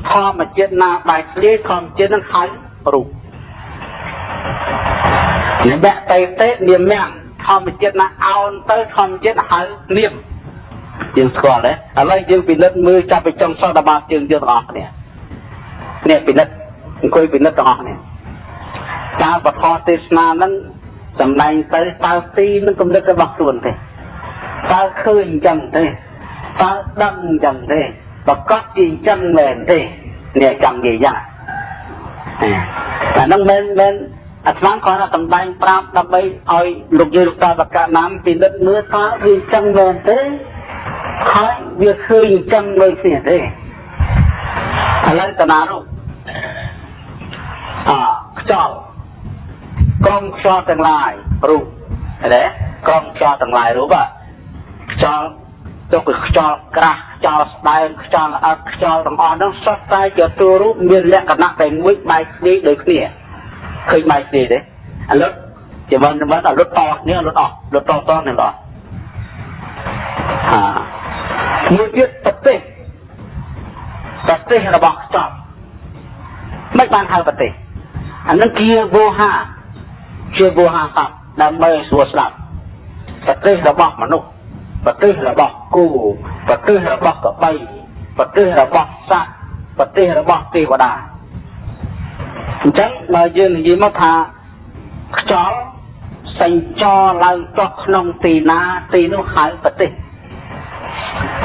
ធម្មជាតិណាបែកធ្លាយធម្មជាតិនឹងហៅរូបនិបតេតេនាមៈធម្មជាតិណាអោនទៅធម្មជាតិហៅនាមយើងស្គាល់ទេឥឡូវយើងពិនិត្យមើលចាប់ពីចុងសតបាជើងយើងទាំងអស់គ្នានេះពិនិត្យអង្គុយពិនិត្យទាំងអស់គ្នាតើបទទេសនាហ្នឹង សម្ដែងទៅតើទីនឹងកំណត់របស់ខ្លួនទេតើឃើញអញ្ចឹងទេតើដឹងអញ្ចឹងទេប្រកាសជាអញ្ចឹងមែនទេនេះចង់និយាយយ៉ាងតែនឹងមែនមែនអាត្មាគាត់ថាសម្ដែងប្រាប់ដើម្បីឲ្យលោកយាយលោកតាបកណាមពិនិត្យមើលថាវាអញ្ចឹងមែនទេហើយវាឃើញអញ្ចឹងមើលគ្នាទេឥឡូវតាណារូបអខ្យល់ ក្រុមខ្យល់ទាំងឡាយរូបឃើញទេក្រុមខ្យល់ទាំងឡាយរូបខ្យល់ទុកពីខ្យល់ក្រាស់ខ្យល់ស្ដែងខ្យល់អត់ខ្យល់ទាំងអស់ហ្នឹងសុទ្ធតែជាតួរូបមានលក្ខណៈតែមួយបែកគ្នាដូចគ្នាឃើញបែកគ្នាទេអាលុតជាមិនមិនអាលុតតគ្នាលុតអស់លុតតតនេះអស់អាមួយទៀតប្រទេសប្រទេសរបស់ខ្យល់មិនបានហៅប្រទេសអានឹងជាវោហា ជាវោហាស័ព្ទដើម្បីស្រួលស្ដាប់ប្រទេសរបស់មនុស្សប្រទេសរបស់គោប្រទេសរបស់កបីប្រទេសរបស់សត្វប្រទេសរបស់ទេវតាអញ្ចឹងបើយើងនិយាយមកថាខ្យល់សេញចរឡើងចុះក្នុងទីណាទីនោះហៅប្រទេស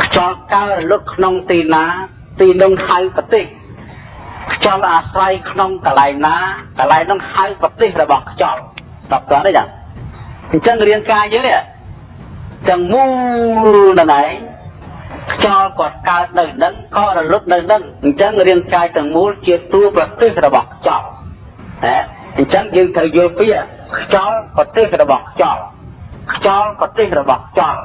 ខ្យល់កើរលត់ក្នុងទីណាទីនោះហៅប្រទេស ខ្យល់អាស្រ័យក្នុងកន្លែងណាកន្លែងនោះហៅប្រទេសរបស់ខ្យល់តបតទេចាអញ្ចឹងរាងកាយយើងនេះទាំងមូលណែខ្យល់គាត់កើតនៅនឹងក៏រលត់នៅនឹងអញ្ចឹងរាងកាយទាំងមូលជាតួប្រទេសរបស់ខ្យល់ណាអញ្ចឹងយើងត្រូវយល់ពីខ្យល់ប្រទេសរបស់ខ្យល់ខ្យល់ប្រទេសរបស់ខ្យល់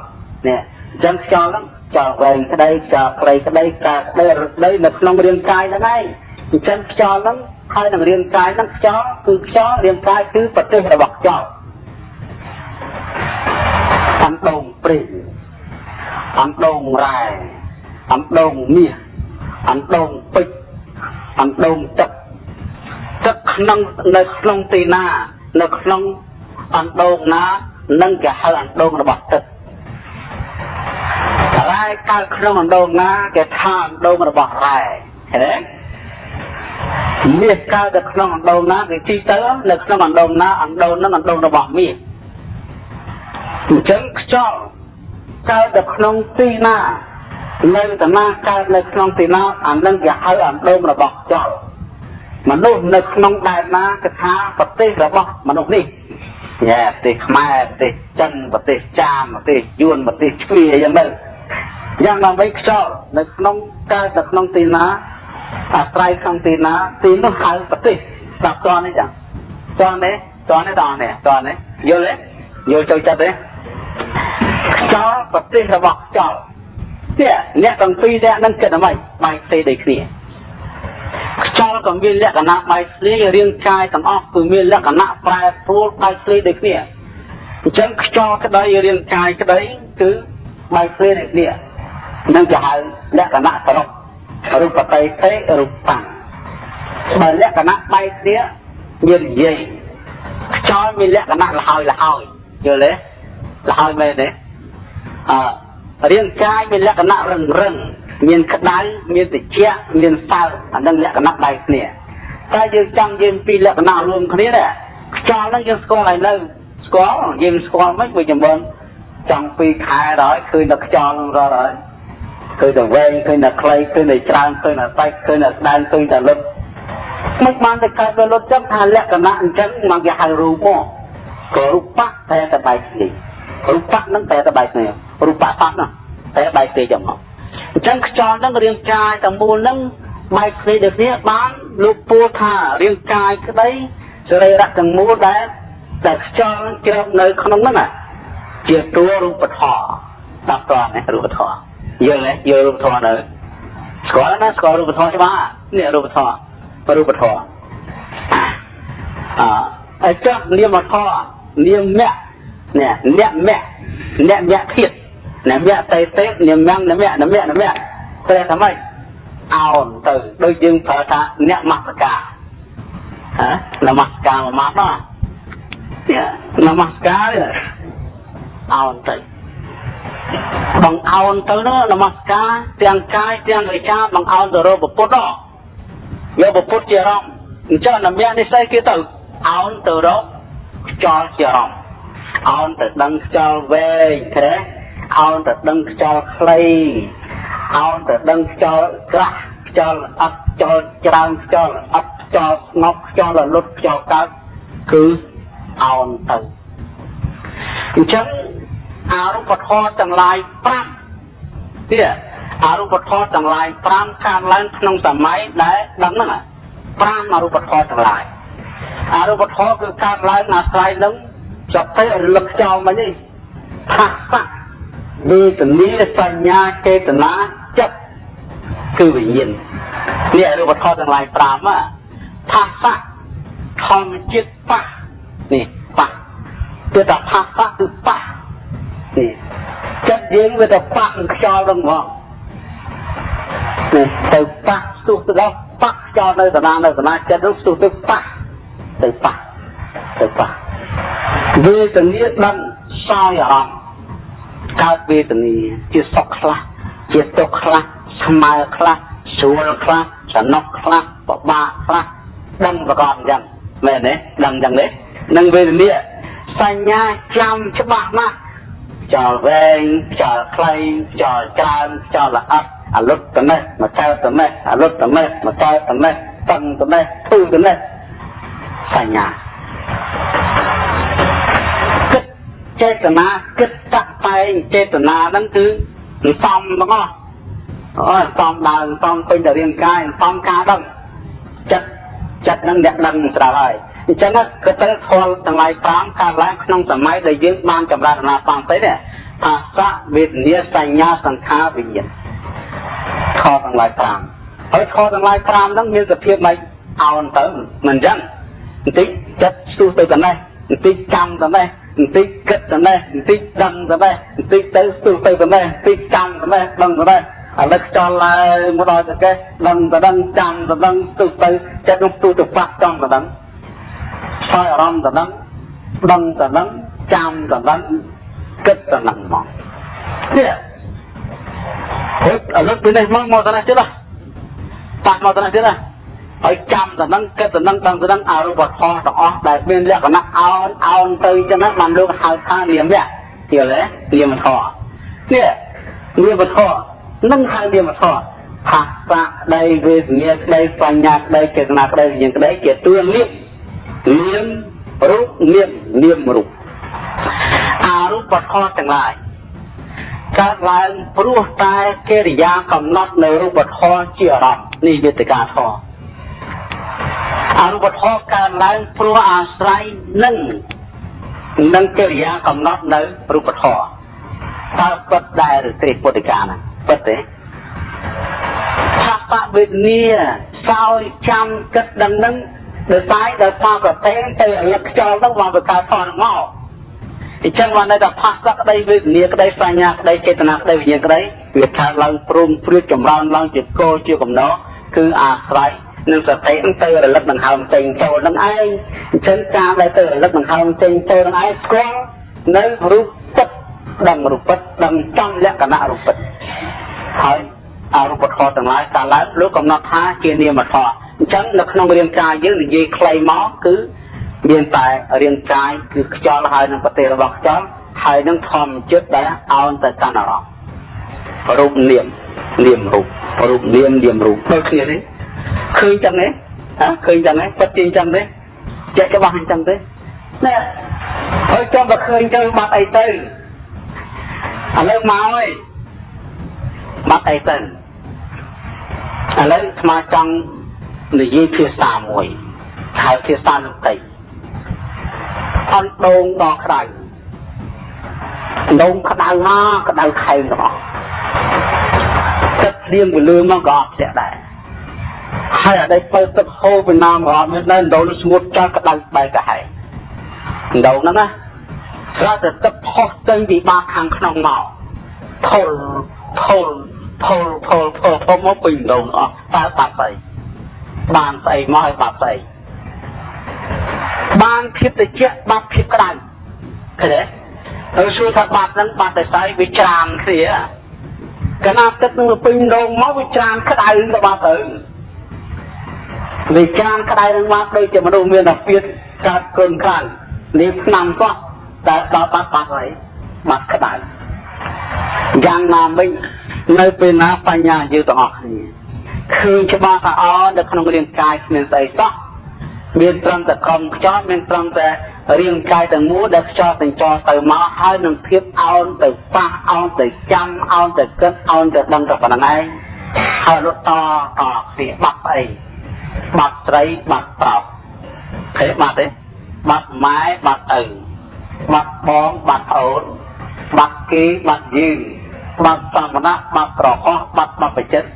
នេះអញ្ចឹងខ្យល់ហ្នឹងចោលវែងក្តីចោលខ្លីក្តីការក្តីរត់ដីនៅក្នុងរាងកាយហ្នឹងឯង អញ្ចឹងខ្យល់ហ្នឹងហើយនឹងរាងកាយហ្នឹងខ្យល់គឺខ្យល់រាងកាយគឺប្រទេសរបស់ខ្យល់អំដងព្រេងអំដងរ៉ែអំដងមាសអំដងពេជ្រអំដងទឹកទឹកក្នុងនៅក្នុងទីណា នៅក្នុងអណ្ដូងណានឹងគេហៅអណ្ដូងរបស់ទឹករ៉ែកើតក្នុងអណ្ដូងណាគេថាអណ្ដូងរបស់រ៉ែឃើញទេ មាសកើតនៅក្នុងអណ្ដូងណាគេជីទៅនៅក្នុងអណ្ដូងណាអណ្ដូងនឹងអណ្ដូងរបស់មាសអញ្ចឹងខ្យល់កើតនៅក្នុងទីណានៅតាណាកើតនៅក្នុងទីណាអានឹងគេហៅអណ្ដូងរបស់ខ្យល់មនុស្សនៅក្នុងដែនណាគឺថាប្រទេសរបស់មនុស្សនេះយ៉ាប្រទេសខ្មែរប្រទេសចិនប្រទេសចាមប្រទេសយួនប្រទេសជ្វាយ៉ាងទៅយ៉ាងដើម្បីខ្យល់នៅក្នុងកើតនៅក្នុងទីណា អាស្រ័យក្នុងទីណាទីនោះហៅប្រទេសស្ដាប់តនេះចឹងតនេះតនេះតនេះតនេះយល់ទេយល់ចូលចិត្តទេខ្យល់ប្រទេសរបស់ខ្យល់នេះអ្នកទាំងពីរអ្នកនឹងគិតអ្វីបែកផ្សេងដូចគ្នាខ្យល់ក៏មានលក្ខណៈបែកធ្លាយរាងកាយទាំងអស់គឺមានលក្ខណៈប្រែប្រួលបែកធ្លាយដូចគ្នាអញ្ចឹងខ្យល់ក្តីរាងកាយក្តីគឺបែកធ្លាយដូចគ្នានឹងគេហៅលក្ខណៈសរុប រូបតេទេរូបតាំងបើលក្ខណៈបែកគ្នាមាននិយាយខ្យល់មានលក្ខណៈលហើយលហើយយល់ទេលហើយមែនទេអឺរាងកាយមានលក្ខណៈរឹងរឹងមានក្តៅមានត្រជាក់មានសើអានឹងលក្ខណៈបែបគ្នាតែយើងចង់យើងពីរលក្ខណៈរួមគ្នាដែរខ្យល់ហ្នឹងយើងស្គាល់ហើយនៅស្គាល់យើងស្គាល់មិនវាចំបនចង់ពីខែដល់ឃើញតែខ្យល់ហ្នឹងរត់ហើយ ឃើញតែវែងឃើញតែខ្លីឃើញតែច្រើនឃើញតែបែកឃើញតែស្ដើងឃើញតែលុតមិនបានតែកើតវាលុតចឹងថាលក្ខណៈអញ្ចឹងមកគេហៅរូបមកក៏រូបៈតែតែបែកគ្នារូបៈហ្នឹងតែតែបែកគ្នារូបៈសត្វហ្នឹងតែបែកគ្នាចឹងមកអញ្ចឹងខ្យល់ហ្នឹងរាងកាយទាំងមូលហ្នឹងបែកគ្នាដូចគ្នាបានលោកពូថារាងកាយក្តីសរីរៈទាំងមូលដែលតែខ្យល់ជ្រៅនៅក្នុងហ្នឹងជាតួរូបធម៌តាមតនេះរូបធម៌ យល់ទេយល់រូបធម៌នៅស្គាល់ណាស្គាល់រូបធម៌ច្បាស់នេះរូបធម៌រូបធម៌អអញ្ចឹងនាមធម៌នាមៈនេះអ្នកមៈអ្នកមៈធាតុនមៈតេតេនមៈនមៈនមៈនមៈព្រះថាម៉េចអោនទៅដូចយើងប្រើថាអ្នកមស្ការហ៎នមស្ការមកមកនមស្ការអោនទៅ បងអោនទៅនោះនមស្ការទាំងកាយទាំងវិចារបងអោនទៅរកពុទ្ធយកពុទ្ធជារំអញ្ចឹងនមៈនេះស្អីគេទៅអោនទៅរកខ្យល់ជារំអោនទៅដឹងខ្យល់វែងឃើញអោនទៅដឹងខ្យល់ខ្លីអោនទៅដឹងខ្យល់ក្រាស់ខ្យល់អត់ខ្យល់ច្រើនខ្យល់អត់ខ្យល់ស្ងប់ខ្យល់រលត់ខ្យល់កើតគឺអោនទៅអញ្ចឹង អរូបធម៌ទាំងឡាយ5ទៀតអរូបធម៌ទាំងឡាយ5កើតឡើងក្នុងសម័យដែលដឹងហ្នឹង5អរូបធម៌ទាំងឡាយអរូបធម៌គឺកើតឡើងអាស្រ័យនឹងសតិរលឹកខ្យល់មិញនេះថាសៈវេទនាសញ្ញាចេតនាចិត្តគឺវិញ្ញាណនេះរូបធម៌ទាំងឡាយ5ថាសៈធម្មជាតិប៉ះនេះប៉ះគឺថាថាសៈគឺប៉ះ នេះចិត្តយើងវាទៅប៉ះនឹងខ្យល់នឹងហ្មងទៅប៉ះស្ទុះទៅដល់ប៉ះខ្យល់នៅតាណានៅតាណាចិត្តនោះស្ទុះទៅប៉ះទៅប៉ះទៅប៉ះវេទនាដឹងសោយអារម្មណ៍កើតវេទនាជាសុខខ្លះជាទុក្ខខ្លះស្មើខ្លះស្រួលខ្លះសំណុកខ្លះបបាក់ខ្លះដឹងប្រកបអញ្ចឹងមែនទេដឹងអញ្ចឹងទេនឹងវេទនាសញ្ញាចាំច្បាស់ណាស់ ចោលវែងចោលខ្លីចោលច្រើនចោលល្អិតអលុតតនេះមកកើតតនេះអលុតតនេះមកកើតតនេះតឹងតនេះធូរតនេះសញ្ញាគិតចេតនាគិតតាក់តែងចេតនាហ្នឹងគឺសំទាំងអស់អូសំដើមសំពេញតែរាងកាយសំការដឹងចិត្តចិត្តនឹងអ្នកដឹងស្រាប់ហើយ អញ្ចឹងក៏ទៅធម៌ទាំងឡាយ5កើតឡើងក្នុងសម័យដែលយើងបានចម្រើនណាផងទៅនេះអាសៈវេទនាសញ្ញាសង្ខារវិញ្ញាណខទាំងឡាយ5ហើយខទាំងឡាយ5ហ្នឹងមានសភាពម៉េចអោនទៅមិនអញ្ចឹងបន្តិចចិត្តស្ទុះទៅកណេះបន្តិចចាំទៅនេះបន្តិចគិតទៅនេះបន្តិចដឹងទៅនេះបន្តិចទៅស្ទុះទៅទៅនេះបន្តិចចាំទៅនេះដឹងទៅនេះឥឡូវខ្យល់ឡើងមកដល់ទៅកេះដឹងទៅដឹងចាំទៅដឹងស្ទុះទៅចិត្តនោះស្ទុះទៅប៉ះចំទៅដឹង សោយអារម្មណ៍ទៅដឹងដឹងទៅដឹងចាំទៅដឹងគិតទៅដឹងមកនេះហេតុឥឡូវពីនេះមកមកទៅនេះទៀតប៉ះមកទៅនេះទៀតហើយចាំទៅនឹងគិតទៅនឹងដឹងទៅនឹងអរូបធម៌ទាំងអស់ដែលមានលក្ខណៈអោនអោនទៅចឹងហ្នឹងបានលោកហៅថានាមវៈយល់ទេនាមធម៌នេះនាមធម៌នឹងហៅនាមធម៌ផាសៈក្តីវេទនាក្តីបញ្ញាក្តីចេតនាក្តីវិញ្ញាណក្តីជាតួនាម នាមរូបនាមនាមរូបអរូបធម៌ទាំងឡាយកើតឡើងព្រោះតែកិរិយាកំណត់នៅរូបធម៌ជាអារម្មណ៍នេះយន្តការធម៌អរូបធម៌កើតឡើងព្រោះអាស្រ័យនឹងនឹងកិរិយាកំណត់នៅរូបធម៌តើពិតដែរឬទេពុទ្ធកាណាពិតទេថាបវេទនាសោយចាំគិតដឹងនឹង ដោយសារដោយសារប្រទេសទៅរលឹកខ្យល់ហ្នឹងមកបកើតផងមកអញ្ចឹងបានតែផាសក្តីវេទនាក្តីសញ្ញាក្តីចេតនាក្តីវិញ្ញាណក្តីវាកើតឡើងព្រមព្រៀបចម្រើនឡើងជាគោលជាកំណោគឺអាស្រ័យនឹងសតិនឹងទៅរលឹកដង្ហើមចេញចូលនឹងឯងអញ្ចឹងការដែលទៅរលឹកដង្ហើមចេញចូលនឹងឯងស្គាល់នៅរូបពិតដឹងរូបពិតដឹងចំលក្ខណៈរូបពិតហើយ អរូបធម៌ទាំងឡាយកាលឡើងលោកកំណត់ថាជានាមធម៌អញ្ចឹងនៅក្នុងរាងកាយយើងនិយាយខ្លីមកគឺមានតែរាងកាយគឺខ្យល់ហើយនឹងប្រទេសរបស់ខ្យល់ហើយនឹងធម្មជាតិដែលអោនទៅកាន់អារម្មណ៍រូបនាមនាមរូបរូបនាមនាមរូបដូចគ្នាទេឃើញចឹងទេហ៎ឃើញចឹងទេពិតជាចឹងទេចេះច្បាស់អញ្ចឹងទេណែហើយចាំតែឃើញចឹងបាត់អីទៅឥឡូវមកហើយ បាត់អីទៅឥឡូវស្មាចង់និយាយភាសាមួយហៅភាសាលោកតីអន់ដងដល់ក្តៅដងក្តៅណាក្តៅខែងទាំងអស់ទឹកភ្លៀងវាលឿនមកក៏អត់ធ្លាក់ដែរហើយអានេះបើទឹកហូរពីណាមកអត់មានដែរដូនស្ងួតចាស់ក្តៅបែកកាហែដូនហ្នឹងណាស្រាប់តែទឹកផុសចេញពីបាតខាងក្នុងមកផុលផុល ផុលផុលផុលផុលមកពេញដូនអស់តើបាត់ស្អីបានស្អីមកឲ្យបាត់ស្អីបានភាពត្រជាក់បាត់ភាពក្តៅឃើញទេហើយសួរថាបាត់ហ្នឹងបាត់តែស្អីវាច្រានគ្នាកណាទឹកនឹងពេញដងមកវាច្រានក្តៅទៅបាត់ទៅវាចានក្តៅនឹងមកដូចជាមនុស្សមានអាពាធកើតគុណខ្លាំងនេះឆ្នាំសោះតែដល់បាត់បាត់ហើយបាត់ក្តៅយ៉ាងណាមិញ នៅពេលណាបញ្ញាយើងទាំងអស់គ្នាឃើញច្បាស់ថាអនៅក្នុងរាងកាយគ្មានស្អីសោះមានត្រឹមតែក្រុមខ្យល់មានត្រឹមតែរាងកាយទាំងមូលដែលខ្យល់ទាំងចរទៅមកហើយនឹងភាពអោនទៅប៉ះអោនទៅចាំអោនទៅគិតអោនទៅដឹងតែប៉ុណ្ណឹងឯងហើយលុតតតគ្នាបាត់ស្អីបាត់ស្រីបាត់ប្រុសឃើញបាត់ទេបាត់ម៉ែបាត់ឪបាត់បងបាត់អូនបាត់គេបាត់យើង បាត់សមណៈបាត់ប្រហោះបាត់បបចិត្ត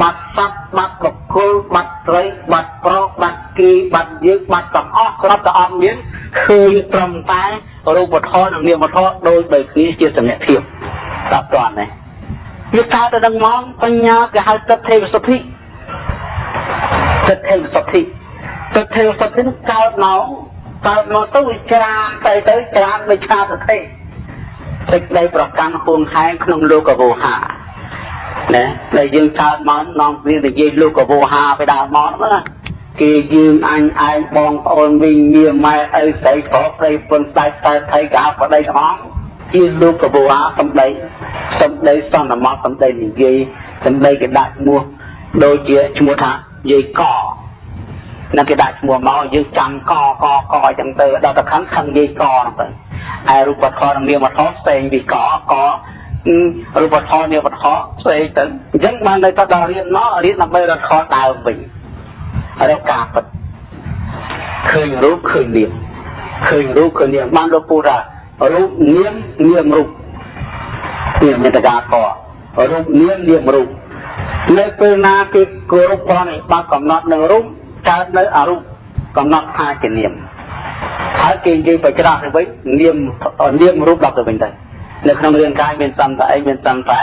បាត់សត្វបាត់ប្រគល់បាត់ស្រីបាត់ប្រុសបាត់គេបាត់យើងបាត់ទាំងអស់គ្រាប់តែអត់មានឃើញត្រឹមតែរូបធម៌និងនាមធម៌ដូចដូចគ្នាជាសញ្ញាភាពដល់តនេះវាកើតទៅដល់មកបញ្ញាគេហៅទឹកទេវសុភិទឹកទេវសុទ្ធិទឹកទេវសុទ្ធិនឹងកើតមកកើតមកទៅវាច្រានទៅទៅច្រានដោយឆាសទ្ធិ សេចក្តីប្រកាន់ហួងហែងក្នុងលោកវោហាណាដែលយើងកើតមកនាំវានិយាយលោកកវោហាទៅដើមមកណាគេយើងអញឯងបងប្អូនវិញមានម៉ែឪស្រីប្រុសស្រីពុនស្ដេចតែថៃកាបដីទាំងអស់ជាលោកកវោហាសំដីសំដីសន្មតសំដីនិយាយសំដីគេដាក់ឈ្មោះដូចជាឈ្មោះថាយាយក នឹងគេដាក់ឈ្មោះមកយើងចាំកកកអញ្ចឹងទៅដល់ទៅខឹងខឹងយាយកហ្នឹងទៅឯរូបធម៌នាមធម៌ផ្សេងពីកករូបធម៌នាមធម៌ផ្សេងទៅអញ្ចឹងបានទៅដល់រៀនមករៀនដើម្បីរត់ខដើមវិញរកការពិតឃើញរូបឃើញនាមឃើញរូបឃើញនាមបានលោកពូថារូបនាមនាមរូបនាមតកាករូបនាមនាមរូបនៅពេលណាគេគោរពព្រះនេះបានកំណត់នៅរូប កើតនៅអរូបកំណត់ថាជានាមហើយគេនិយាយបច្រាស់ទៅវិញនាមនាមរូបដល់ទៅវិញទៅនៅក្នុងរាងកាយមានសន្តាអីមានសន្តា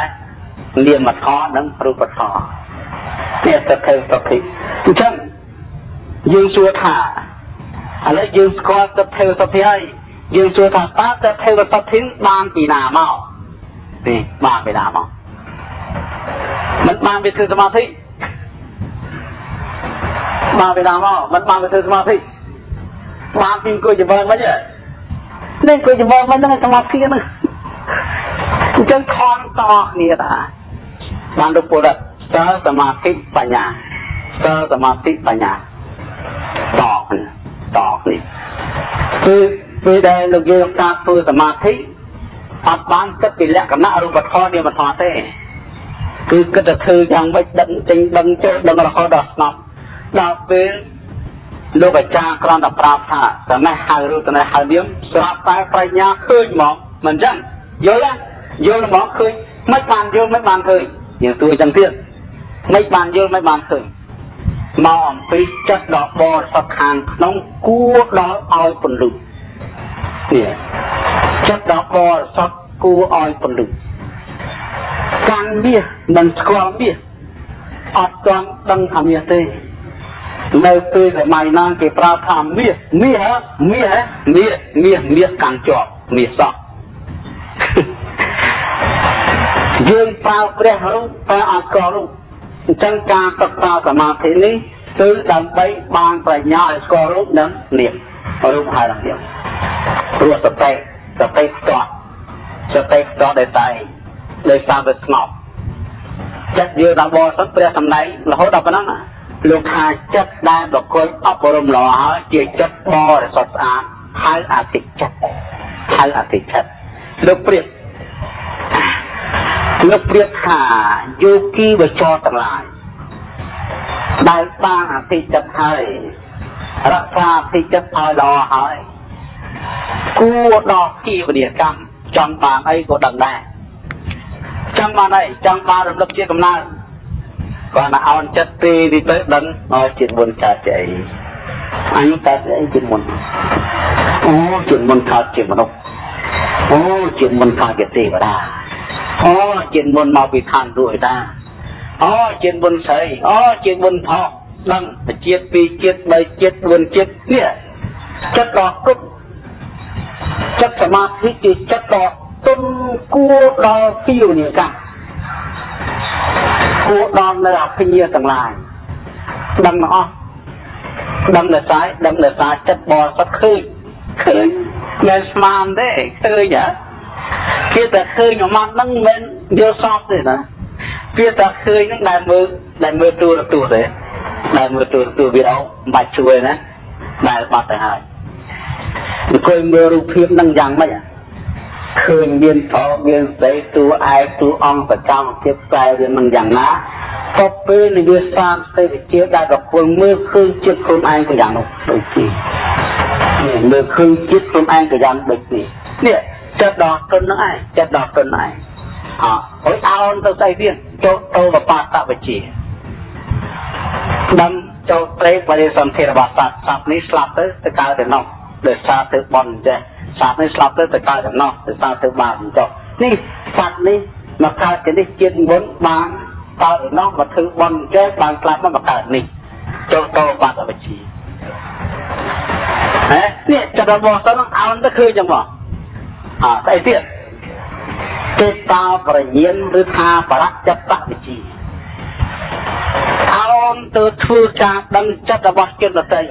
នាមធម៌និងរូបធម៌នេះទៅទៅទៅអញ្ចឹងយើងសួរថាឥឡូវយើងស្គាល់ទឹកទេវសទ្ធិហើយយើងសួរថាតើទឹកទេវសទ្ធិបានពីណាមកនេះបានពីណាមកមិនបានវាធ្វើសមាធិ បានពីណាមកមិនបានវាធ្វើសមាធិបានពីអង្គុយចម្រើនវិញនេះអង្គុយចម្រើនវិញហ្នឹងសមាធិហ្នឹងអញ្ចឹងខំតគ្នាតាបានលោកពុទ្ធស្ទើសមាធិបញ្ញាស្ទើសមាធិបញ្ញាតកតកនេះគឺពេលដែលលោកយើងការធ្វើសមាធិអត់បានគិតពីលក្ខណៈរូបធម៌នាមធម៌ទេគឺគិតតែធ្វើយ៉ាងម៉េចដឹងចេញដឹងចូលដឹងរហូតដល់ស្នប់ ដល់ពេលលោកអាចារ្យគ្រាន់តែប្រាប់ថាតណេះហៅរូបតណេះហៅនាមស្រាប់តែបញ្ញាឃើញហ្មងមិនចឹងយល់ទេយល់ហ្មងឃើញមិនបានយល់មិនបានឃើញយើងទួចឹងទៀតមិនបានយល់មិនបានឃើញមកអំពីចិត្តដ៏បរិសុទ្ធខាងក្នុងគួរដល់ឲ្យពន្លឺនេះចិត្តដ៏បរិសុទ្ធគួរឲ្យពន្លឺកាន់មាសមិនស្គាល់មាសអត់ទាន់ដឹងថាមាសទេ នៅពេលសម័យណាគេប្រើថាមាសមាសមាសមាសមាសមាសកាន់ជាប់មាសសក់យើងប្រើព្រះរូបប្រើអកលរូបអញ្ចឹងការសិក្សាសមាធិនេះគឺដើម្បីបានប្រាជ្ញាឲ្យស្គាល់រូបនិងនាមរូបហើយនិងនាមព្រោះសតិសតិស្ទាត់សតិស្ទាត់ដែលតែដោយសារវាស្ងប់ចិត្តយើងដល់បរិសុទ្ធព្រះសម្ដែងរហូតដល់ប៉ុណ្ណឹងណា លោកថាចិត្តដែលប្រកបអប់រំល្អហើយជាចិត្តបរិសុទ្ធស្អាតហៅអតិចិត្តហៅអតិចិត្តលោកព្រាបលោកព្រាបថាយោគីវចរទាំងឡាយដែលបានអតិចិត្តហើយរក្សាអតិចិត្តឲ្យល្អហើយគួរដល់គីវនីកម្មចង់បានអីក៏ដឹងដែរចង់បានអីចង់បានរំលឹកជាកំណើត គាត់មកអោនចិត្តពីទីទៅដឹងឲ្យជាតិមុនកើតជាអីអញកើតអីជាតិមុនអូជាតិមុនកើតជាមនុស្សអូជាតិមុនកើតជាទេវតាអូជាតិមុនមកពីឋានរួយតាអូជាតិមុនស្រីអូជាតិមុនផកដឹងជាតិពីរជាតិបីជាតិ4ជាតិនេះចិត្តដល់គ្រប់ចិត្តសមាធិជាចិត្តដល់ទុនគួរដល់ពីវនិកម្មគួរដល់នៅអភិញ្ញាទាំងឡាយដឹងទាំងអស់ដឹងលើសាយដឹងលើសាចិត្តបរិសុទ្ធឃើញឃើញមិនស្មានទេឃើញហ៎គេតែឃើញមួយម៉ាត់ហ្នឹងមិនយល់សពទេណាវាតែឃើញហ្នឹងដែលមើលដែលមើលទូរទស្សន៍ទេដែលមើលទូរទស្សន៍វីដេអូមិនបាច់ជួយណាដែលបាត់ទៅហើយអង្គុយមើលរូបភាពហ្នឹងយ៉ាងម៉េច ឃើញមានផលមានស្ដីតួឯកតួអង្គប្រចាំភាពខ្សែវាមិនយ៉ាងណាក៏ពេលនិយាយសាមស្ទេវិជាដែលប្រពន្ធមើលឃើញចិត្តខ្លួនឯងក៏យ៉ាងនោះដូចជានេះមើលឃើញចិត្តខ្លួនឯងក៏យ៉ាងដូចនេះនេះចិត្តដល់ទុនហ្នឹងឯងចិត្តដល់ទុនឯងអើអើយអោនទៅស្អីទៀតចូលទៅបបាតវិជាដឹងចូលព្រៃបរិសន្ធិរបស់សត្វសត្វនេះស្លាប់ទៅទៅកើតទៅនោះដោយសារទៅបន់ចេះ សត្វនេះស្លាប់ទៅទៅកើតទៅនោះដោយសារទៅបាបចុះនេះសត្វនេះមកកើតជានេះជាតិមុនបានកើតឯនោះមកធ្វើបន់ចេះបានស្លាប់មកកើតនេះចូលតបាត់អវិជ្ជាហេនេះចិត្តរបស់សិនអោនទៅឃើញចឹងមកអើស្អីទៀតចេតោប្រញ្ញាណឬថាបរចត្តវិជាអោនទៅធ្វើការដឹងចិត្តរបស់ចិត្តដតី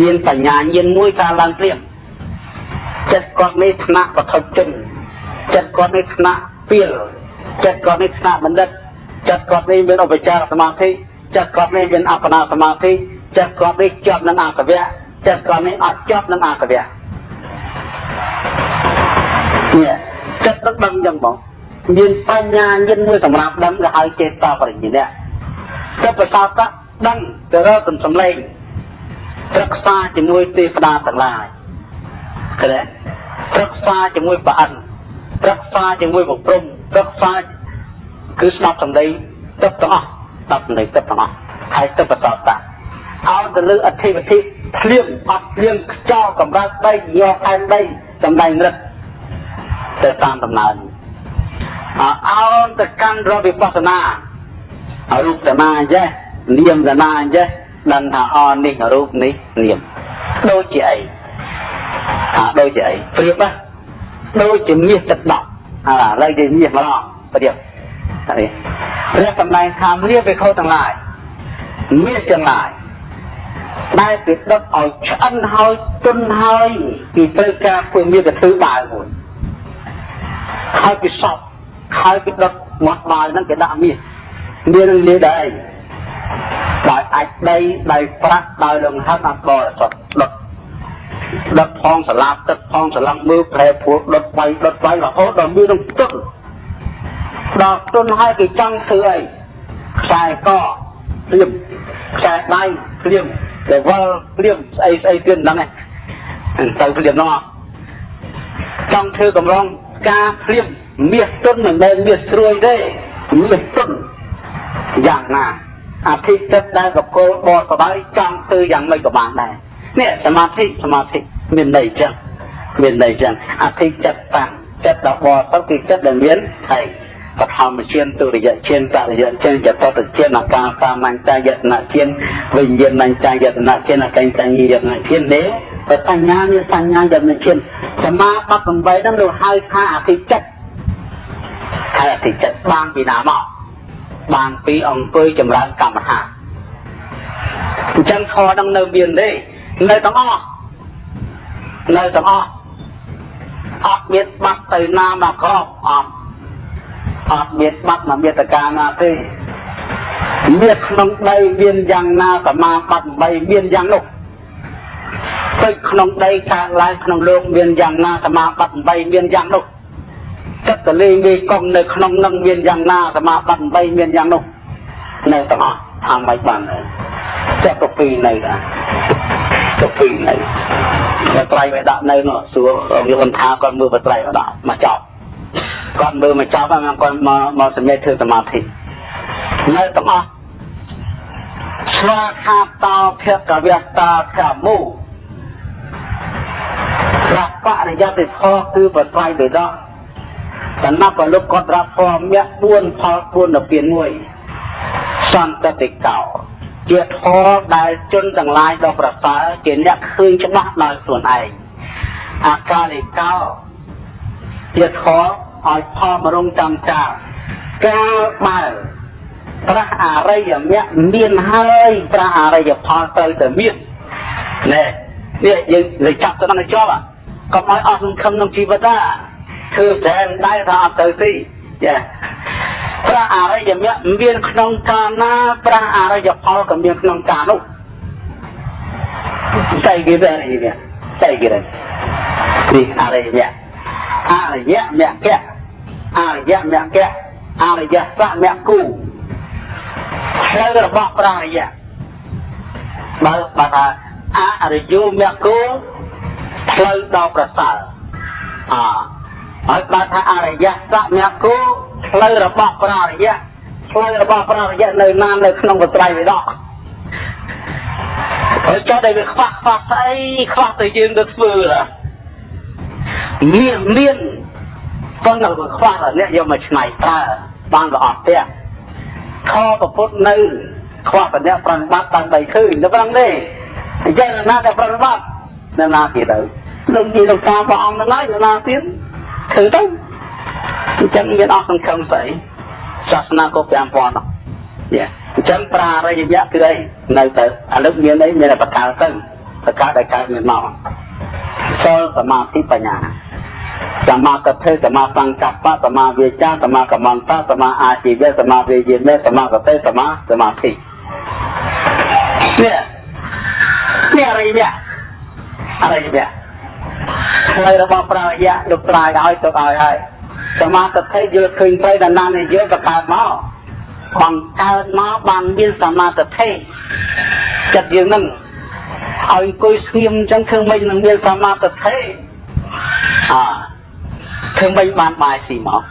មានបញ្ញាញាណមួយការឡើងព្រាម ចិត្តគាត់នេះថ្នាក់បឋមជនចិត្តគាត់នេះថ្នាក់ពីលចិត្តគាត់នេះថ្នាក់បណ្ឌិតចិត្តគាត់នេះមានឧបចារសមាធិចិត្តគាត់នេះមានអបណាសមាធិចិត្តគាត់នេះជាប់នឹងអកវៈចិត្តគាត់នេះអត់ជាប់នឹងអកវៈនេះចិត្តដឹកដឹងចឹងបងមានបញ្ញាញាណមួយសម្រាប់ដឹងទៅឲ្យចេតតបរិញ្ញានេះទៅប្រសោតដឹងទៅរកសំឡេងរក្សាជាមួយទេវតាទាំងឡាយឃើញទេ រក្សាជាមួយព្រះអិនរក្សាជាមួយប្រព្រំរក្សាគឺស្ដាប់សម្ដីទឹកទាំងអស់ស្ដាប់សម្ដីទឹកទាំងអស់ហើយទឹកបតតឲ្យទៅលើអធិវិធិភ្លៀងអត់ភ្លៀងខ្យល់កម្រើកដីយកខែនដីសម្ដែងរឹតទៅតាមដំណើរអោនទៅកាន់រវិបស្សនារូបសមាចេះនាមសមាចេះដឹងថាអនេះរូបនេះនាមដូចជាអី អាដូចជាអីព្រៀបណាដូចជាមាសទឹកដក់អាឥឡូវគេមាសម្ដងព្រៀបហើយព្រះសម្ដែងថាមាសវាខុសទាំងឡាយមាសទាំងឡាយដែលគេដុតឲ្យឆ្អិនហើយទុនហើយគេត្រូវការធ្វើមាសទៅធ្វើបាវមួយហើយគេសពហើយគេដុតមាត់បាវហ្នឹងគេដាក់មាសមាននឹងលាដែរដោយអាចដីដោយប្រាក់ដោយលំហិតអត់បរិសុទ្ធដុត ដុតផងសាឡាទឹកផងសាឡាំមើលប្រែព្រោះដុតបៃដុតបៃរហូតដល់មាននឹងទុនដល់ទុនហើយគេចង់ធ្វើអីខ្សែកព្រៀមខ្សែដៃព្រៀមតែវល់ព្រៀមស្អីស្អីទៀតហ្នឹងទៅព្រៀមនោះចង់ធ្វើកម្រងការព្រៀមមាសទុនមិនមែនមាសស្រួយទេមាសទុនយ៉ាងណាអធិចិត្តដែលកកលបសបាយចង់ធ្វើយ៉ាងម៉េចក៏បានដែរ នេះសមាធិសមាធិមានន័យចឹងមានន័យចឹងអធិចិត្តតាំងចិត្តដល់បសគឺចិត្តដែលមានថៃបឋមជាទុរិយជាតរិយជាចតតជាអកាសាមញ្ញយតនជាវិញ្ញាណញ្ញយតនជាអកញ្ចញ្ញយតនជានេះបញ្ញាមានសញ្ញាយតនជាសមាបត្តិ8ហ្នឹងលោកហៅថាអធិចិត្តហើយអធិចិត្តបានពីណាមកបានពីអង្គុយចម្រើនកម្មដ្ឋានអញ្ចឹងខនឹងនៅមានទេ នៅទាំងអស់នៅទាំងអស់អត់មានបាត់ទៅណាមកក្រប់អត់អត់មានបាត់មកមេតកាណាទេមានក្នុងដីមានយ៉ាងណាសមាបត្តិ8មានយ៉ាងនោះទៅក្នុងដីកើតឡើងក្នុងលោកមានយ៉ាងណាសមាបត្តិ8មានយ៉ាងនោះចិត្តតលេងវាកង់នៅក្នុងនឹងមានយ៉ាងណាសមាបត្តិ8មានយ៉ាងនោះនៅទាំងអស់ថាមិនបានទេចិត្តទៅពីរនៅដែរ ទៅពីរនៅបត្រៃវាដាក់នៅនោះសួរវាមិនថាគាត់មើលបត្រៃក៏ដាក់មកចប់គាត់មើលមកចប់ហើយគាត់មកមកសម្រេចធ្វើសមាធិនៅទាំងអស់ស្វាខាតោភគវៈតាកមុប្របរិយតិផលគឺបត្រៃបេដកតំណាប់ពលុកគាត់ប្រាប់ធម៌មគ្គ4ផល4នៅពី1សន្តតិកោ ជាធម៌ដែលជនទាំងឡាយដ៏ប្រសើរជាអ្នកឃើញច្បាស់ដោយខ្លួនឯងអាការិកោជាធម៌ឲ្យផលមរងចំចាកាលបើព្រះអរិយមគ្គមានហើយព្រះអរិយផលទៅតែមានណែនេះយើងលេចចាប់ទៅនឹងជាប់កុំឲ្យអស់សង្ឃឹមក្នុងជីវិតណាធ្វើតែដែរថាអត់ទៅទីចា ព្រះអរិយមគ្គមានក្នុងកាលណាព្រះអរិយផលក៏មានក្នុងកាលនោះស្អីគេដែរនេះស្អីគេដែរនេះអរិយមគ្គអរិយមគ្គអរិយមគ្គអរិយសមគ្គូផ្លូវរបស់ព្រះអរិយបើបើថាអរិយោមគ្គូផ្លូវដល់ប្រសើរអហើយបើថាអរិយសមគ្គូ ផ្លូវរបស់ព្រះអរិយផ្លូវរបស់ព្រះអរិយនៅណានៅក្នុងបត្រៃវិដកហើយចុះតែវាខ្វះខ្វះស្អីខ្វះតែយើងទៅធ្វើមានមានប៉ុន្តែវាខ្វះតែអ្នកយកមកឆ្នៃប្រើបានល្អផ្ទះខប្រពុតនៅខ្វះតែអ្នកប្រណិប័តតាមបីឃើញទៅប្រឹងទេអញ្ចឹងណាតែប្រណិប័តនៅណាទៀតទៅលោកនិយាយលោកតាមព្រះអង្គនៅឡើយនៅណាទៀតធ្វើទៅ អញ្ចឹងមានអស់សង្ឃឹមស្អីសាសនាក៏5000នោះយ៉ាអញ្ចឹងប្រារយយៈគឺអីនៅទៅឥឡូវមានអីមានតែបកកើតទៅបកកើតឲ្យកើតមានមកសិលសមាធិបញ្ញាសមាកថេសមាសង្កប្បសមាវាចាសមាកមន្តសមាអាជីវៈសមាវិយាមេសមាកតេសមាសមាធិនេះនេះអរិយៈអរិយៈផ្លូវរបស់ប្រារយៈលោកត្រាយឲ្យទុកឲ្យហើយ សមាធិយល់ឃើញទៅដល់ណានេះយើងក៏កើតមកបង្កើតមកបានមានសមាធិចិត្តយើងនឹងឲ្យអង្គុយស្ងៀមអញ្ចឹងធ្វើមិននឹងមានសមាធិអើធ្វើមិនបានបាយស៊ីមក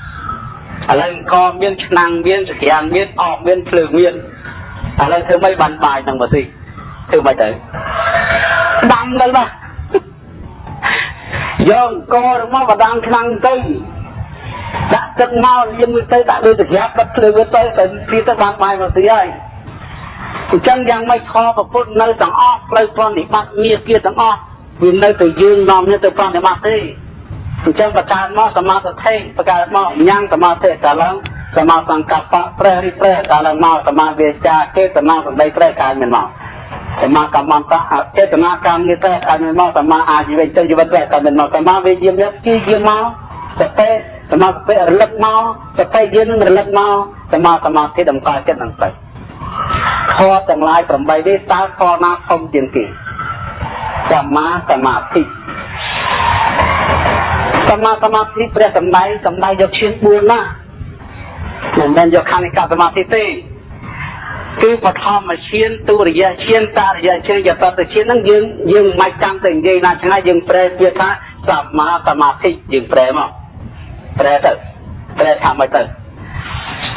ឥឡូវក៏មានឆ្នាំងមានសក្រានមានអបមានភ្លើងមានឥឡូវធ្វើមិនបានបាយនឹងមកស៊ីធ្វើមិនទៅដាំទៅបាទយកករបស់បដាំឆ្នាំងទៅ ដាក់ទឹកមកលៀងទៅដាក់លើសក្រានបិទភ្លើងទៅទៅពីទៅបានបាយមកស៊ីហើយអញ្ចឹងយ៉ាងម៉េចខប្រពុតនៅទាំងអស់ផ្លូវប្រតិបត្តិងារ kia ទាំងអស់វានៅតែយើងនាំនេះទៅប្រតិបត្តិទេអញ្ចឹងបកើតមកសមាធិបកើតមកញ៉ាំងសមាធិកាលឡើងសមាសង្កប្បប្រេះរិប្រេះកាលឡើងមកសមាវាចាចេតនាសម្ដីប្រេះកាលមានមកសមាកម្មន្តៈចេតនាកម្មនេះប្រេះកាលមានមកសមាអាជីវិតទៅជីវិតប្រេះកាលមានមកសមាវិយាមយកគីយាមមកសតិ សមាសតិរលឹកមកសតិយើងនឹងរលឹកមកសមាសមាធិតម្កល់ចិត្តនឹងទៅធម៌ទាំងឡាយ8នេះតើធម៌ណាធំជាងគេសម្មាសមាធិសម្មាសមាធិព្រះសម្ដែងសម្ដែងយកឈាន4ណាមិនមែនយកខណ្ឌកសមាធិទេគឺបឋមឈានទុរិយឈានតរិយឈានយតតឈានហ្នឹងយើងយើងមិនចាំទៅនិយាយណាឆ្ងាយយើងប្រែពាក្យថាសម្មាសមាធិយើងប្រែមក ប្រែទៅប្រែថាម៉េចទៅ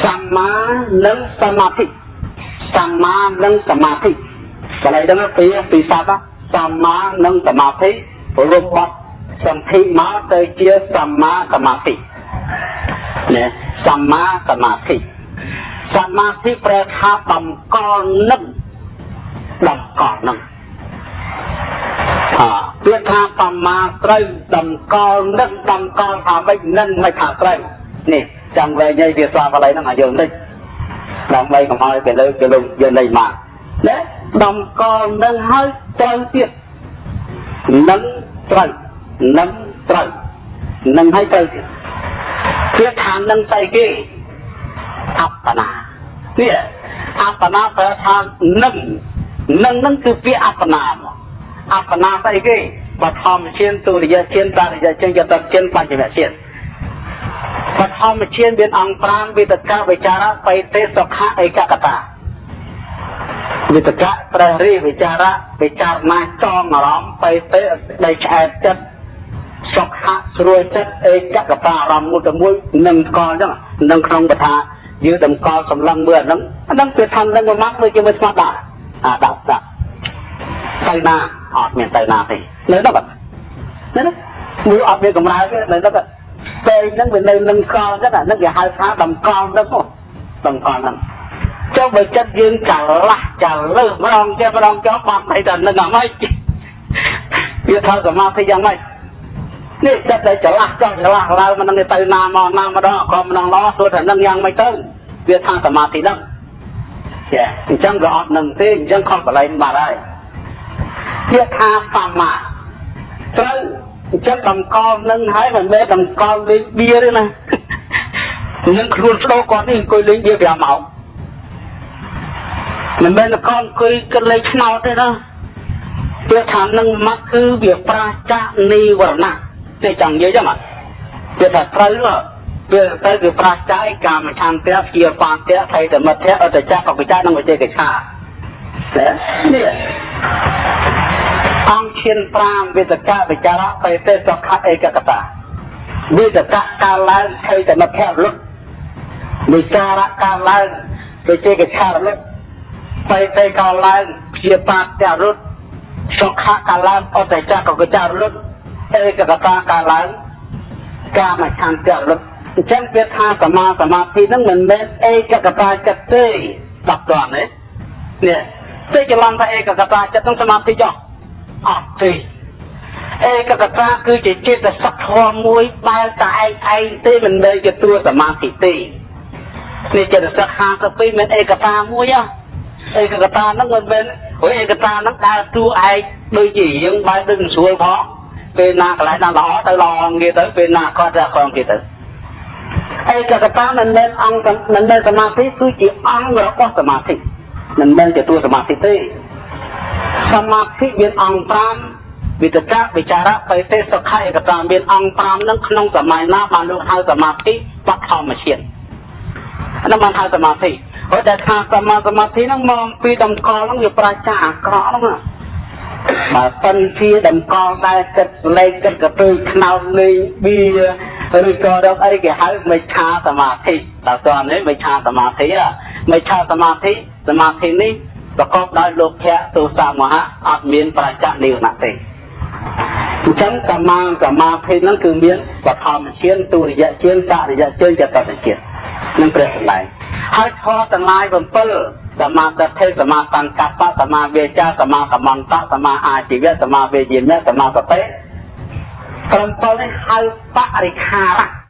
សម្មានិងសមាធិសម្មានិងសមាធិកន្លែងហ្នឹងពីពីសត្វសម្មានិងសមាធិរំបត់សន្ធិមកទៅជាសម្មាសមាធិណាសម្មាសមាធិសមាធិប្រែថាតម្កល់នឹងតម្កល់នឹងអ ពាក្យថាសម្មាត្រូវតម្កល់នឹងតម្កល់ថាម៉េចនឹងមិនថាត្រូវនេះចាំវែងឲ្យវាស្វាបល័យហ្នឹងឲ្យយល់បន្តិចដើម្បីកុំឲ្យទៅលើទៅលើយើងលេងមកណាតម្កល់នឹងឲ្យត្រូវទៀតនឹងត្រូវនឹងត្រូវនឹងឲ្យត្រូវទៀតគឺថានឹងស្អីគេអបណានេះអបណាប្រែថានឹងនឹងនឹងគឺពាក្យអបណា អបណាស្អីគេបឋមឈានទុរិយឈានតរិយឈានយតឈានបញ្ចមឈានបឋមឈានមានអង្គ5វិតកវិចារៈបៃតេសុខៈឯកកតាវិតកៈព្រះរិវិចារៈវិចារណាចងអារម្មណ៍បៃតេដីឆ្អែតចិត្តសុខៈស្រួលចិត្តឯកកតាអារម្មណ៍មួយទៅមួយនឹងស្គាល់អញ្ចឹងនឹងក្នុងបថាយើងតម្កល់សម្លឹងមើលអាហ្នឹងអាហ្នឹងគឺថានឹងមួយម៉ាត់មើលជាមួយស្មាត់ដែរអាដាក់ដាក់ទៅណា អត់មានទៅណាទេនៅនោះបាទណាមួយអត់មានកម្រើទេនៅនោះពេកហ្នឹងវានៅនឹងកលហ្នឹងអាហ្នឹងគេហៅថាតម្កល់ហ្នឹងតម្កល់ហ្នឹងចុះបើចិត្តយើងចលាស់ចលើម្ដងចេះម្ដងចោលបាត់ហើយតែនឹងអាម៉េចវាថាសមាធិយ៉ាងម៉េចនេះចិត្តតែចលាស់ចោះចលាស់ឡើងមិននឹងទៅណាមកណាម្ដងក៏មិននឹងឡោះទោះតែនឹងយ៉ាងម៉េចទៅវាថាសមាធិហ្នឹងចាអញ្ចឹងក៏អត់នឹងទេអញ្ចឹងខុសកន្លែងបាត់ហើយ វាថាសម្មាត្រូវអញ្ចឹងតម្កល់នឹងហើយមិនមែនតម្កល់លេងបៀទេណានឹងខ្លួនស្ដោគាត់នេះអង្គុយលេងបៀ5ម៉ោងមិនមែនតម្កល់អង្គុយគិតលេងឆ្នោតទេណាវាថានឹងមកគឺវាប្រាចានីវរណៈទេចង់និយាយចឹងវាថាត្រូវវាទៅវាប្រាចាយកាមឆន្ទៈជាបាតៈថៃតមិទ្ធៈអតចៈកវិចានិងវិជេកឆានេះអង្គ ឈាន5វិតកវិចារៈបេទេសសុខៈឯកកតាវិតកកាលឡើងថៃតមិទ្ធៈរលឹកវិចារៈកាលឡើងវិជេកឆារលឹកបេទេសកាលឡើងជាបាតៈរលឹកសុខៈកាលឡើងអតចៈកវិចារលឹកឯកកតាកាលឡើងកាមឆន្ទៈរលឹកអញ្ចឹងវាថាសមាសមាធិហ្នឹងមិនមែនឯកកតាចិត្តទេដល់តនេះនេះទេច្រឡំថាឯកកតាចិត្តហ្នឹងសមាធិចុះ អត់ទេឯកកតាគឺជាចិត្តសក្ធមមួយបែរតែឯងឯងទេមិនមែនជាតួសមាធិទេនេះចិត្តសក្52មានឯកតាមួយឯកកតាហ្នឹងមិនមែនព្រោះឯកតាហ្នឹងដើរតួឯងដូចជារៀងបែរដូចមិនស្រួលផងពេលណាកន្លែងណាល្អទៅល្អងារទៅពេលណាគាត់ទៅខំទៀតទៅឯកកតាមិនមែនអង្គមិនមែនសមាធិគឺជាអង្គរបស់សមាធិមិនមែនជាតួសមាធិទេ សមាធិមានអង្គ5វិតកវិចារៈបេតិសុខឯកតាមានអង្គ5នឹងក្នុងសម័យណាបានលោកហៅសមាធិបឋមជាតិហ្នឹងបានហៅសមាធិព្រោះតែថាសមាសមាធិហ្នឹងមកពីតម្កល់ហ្នឹងវាប្រជាអាក្រក់ហ្នឹងបើសិនជាតម្កល់ដែលគិតលេខគិតកទុយខ្នោតលេងបៀឬក៏រកអីគេហៅមិច្ឆាសមាធិតើតើនេះមិច្ឆាសមាធិមិច្ឆាសមាធិសមាធិនេះ ប្រកបដោយលោកភៈទុសមហៈអត់មានប្រជានិវរណៈទេអញ្ចឹងកម្មាកម្មាភេទហ្នឹងគឺមានបឋមជាទុរិយជាតរិយជាចតតិជានឹងព្រះសម្ដែងហើយធម៌ទាំងឡាយ7សមាទិដ្ឋិសមាសង្កប្បសមាវាចាសមាកម្មន្តសមាអាជីវៈសមាវេយាមៈសមាសតិ7នេះហៅបរិខារៈ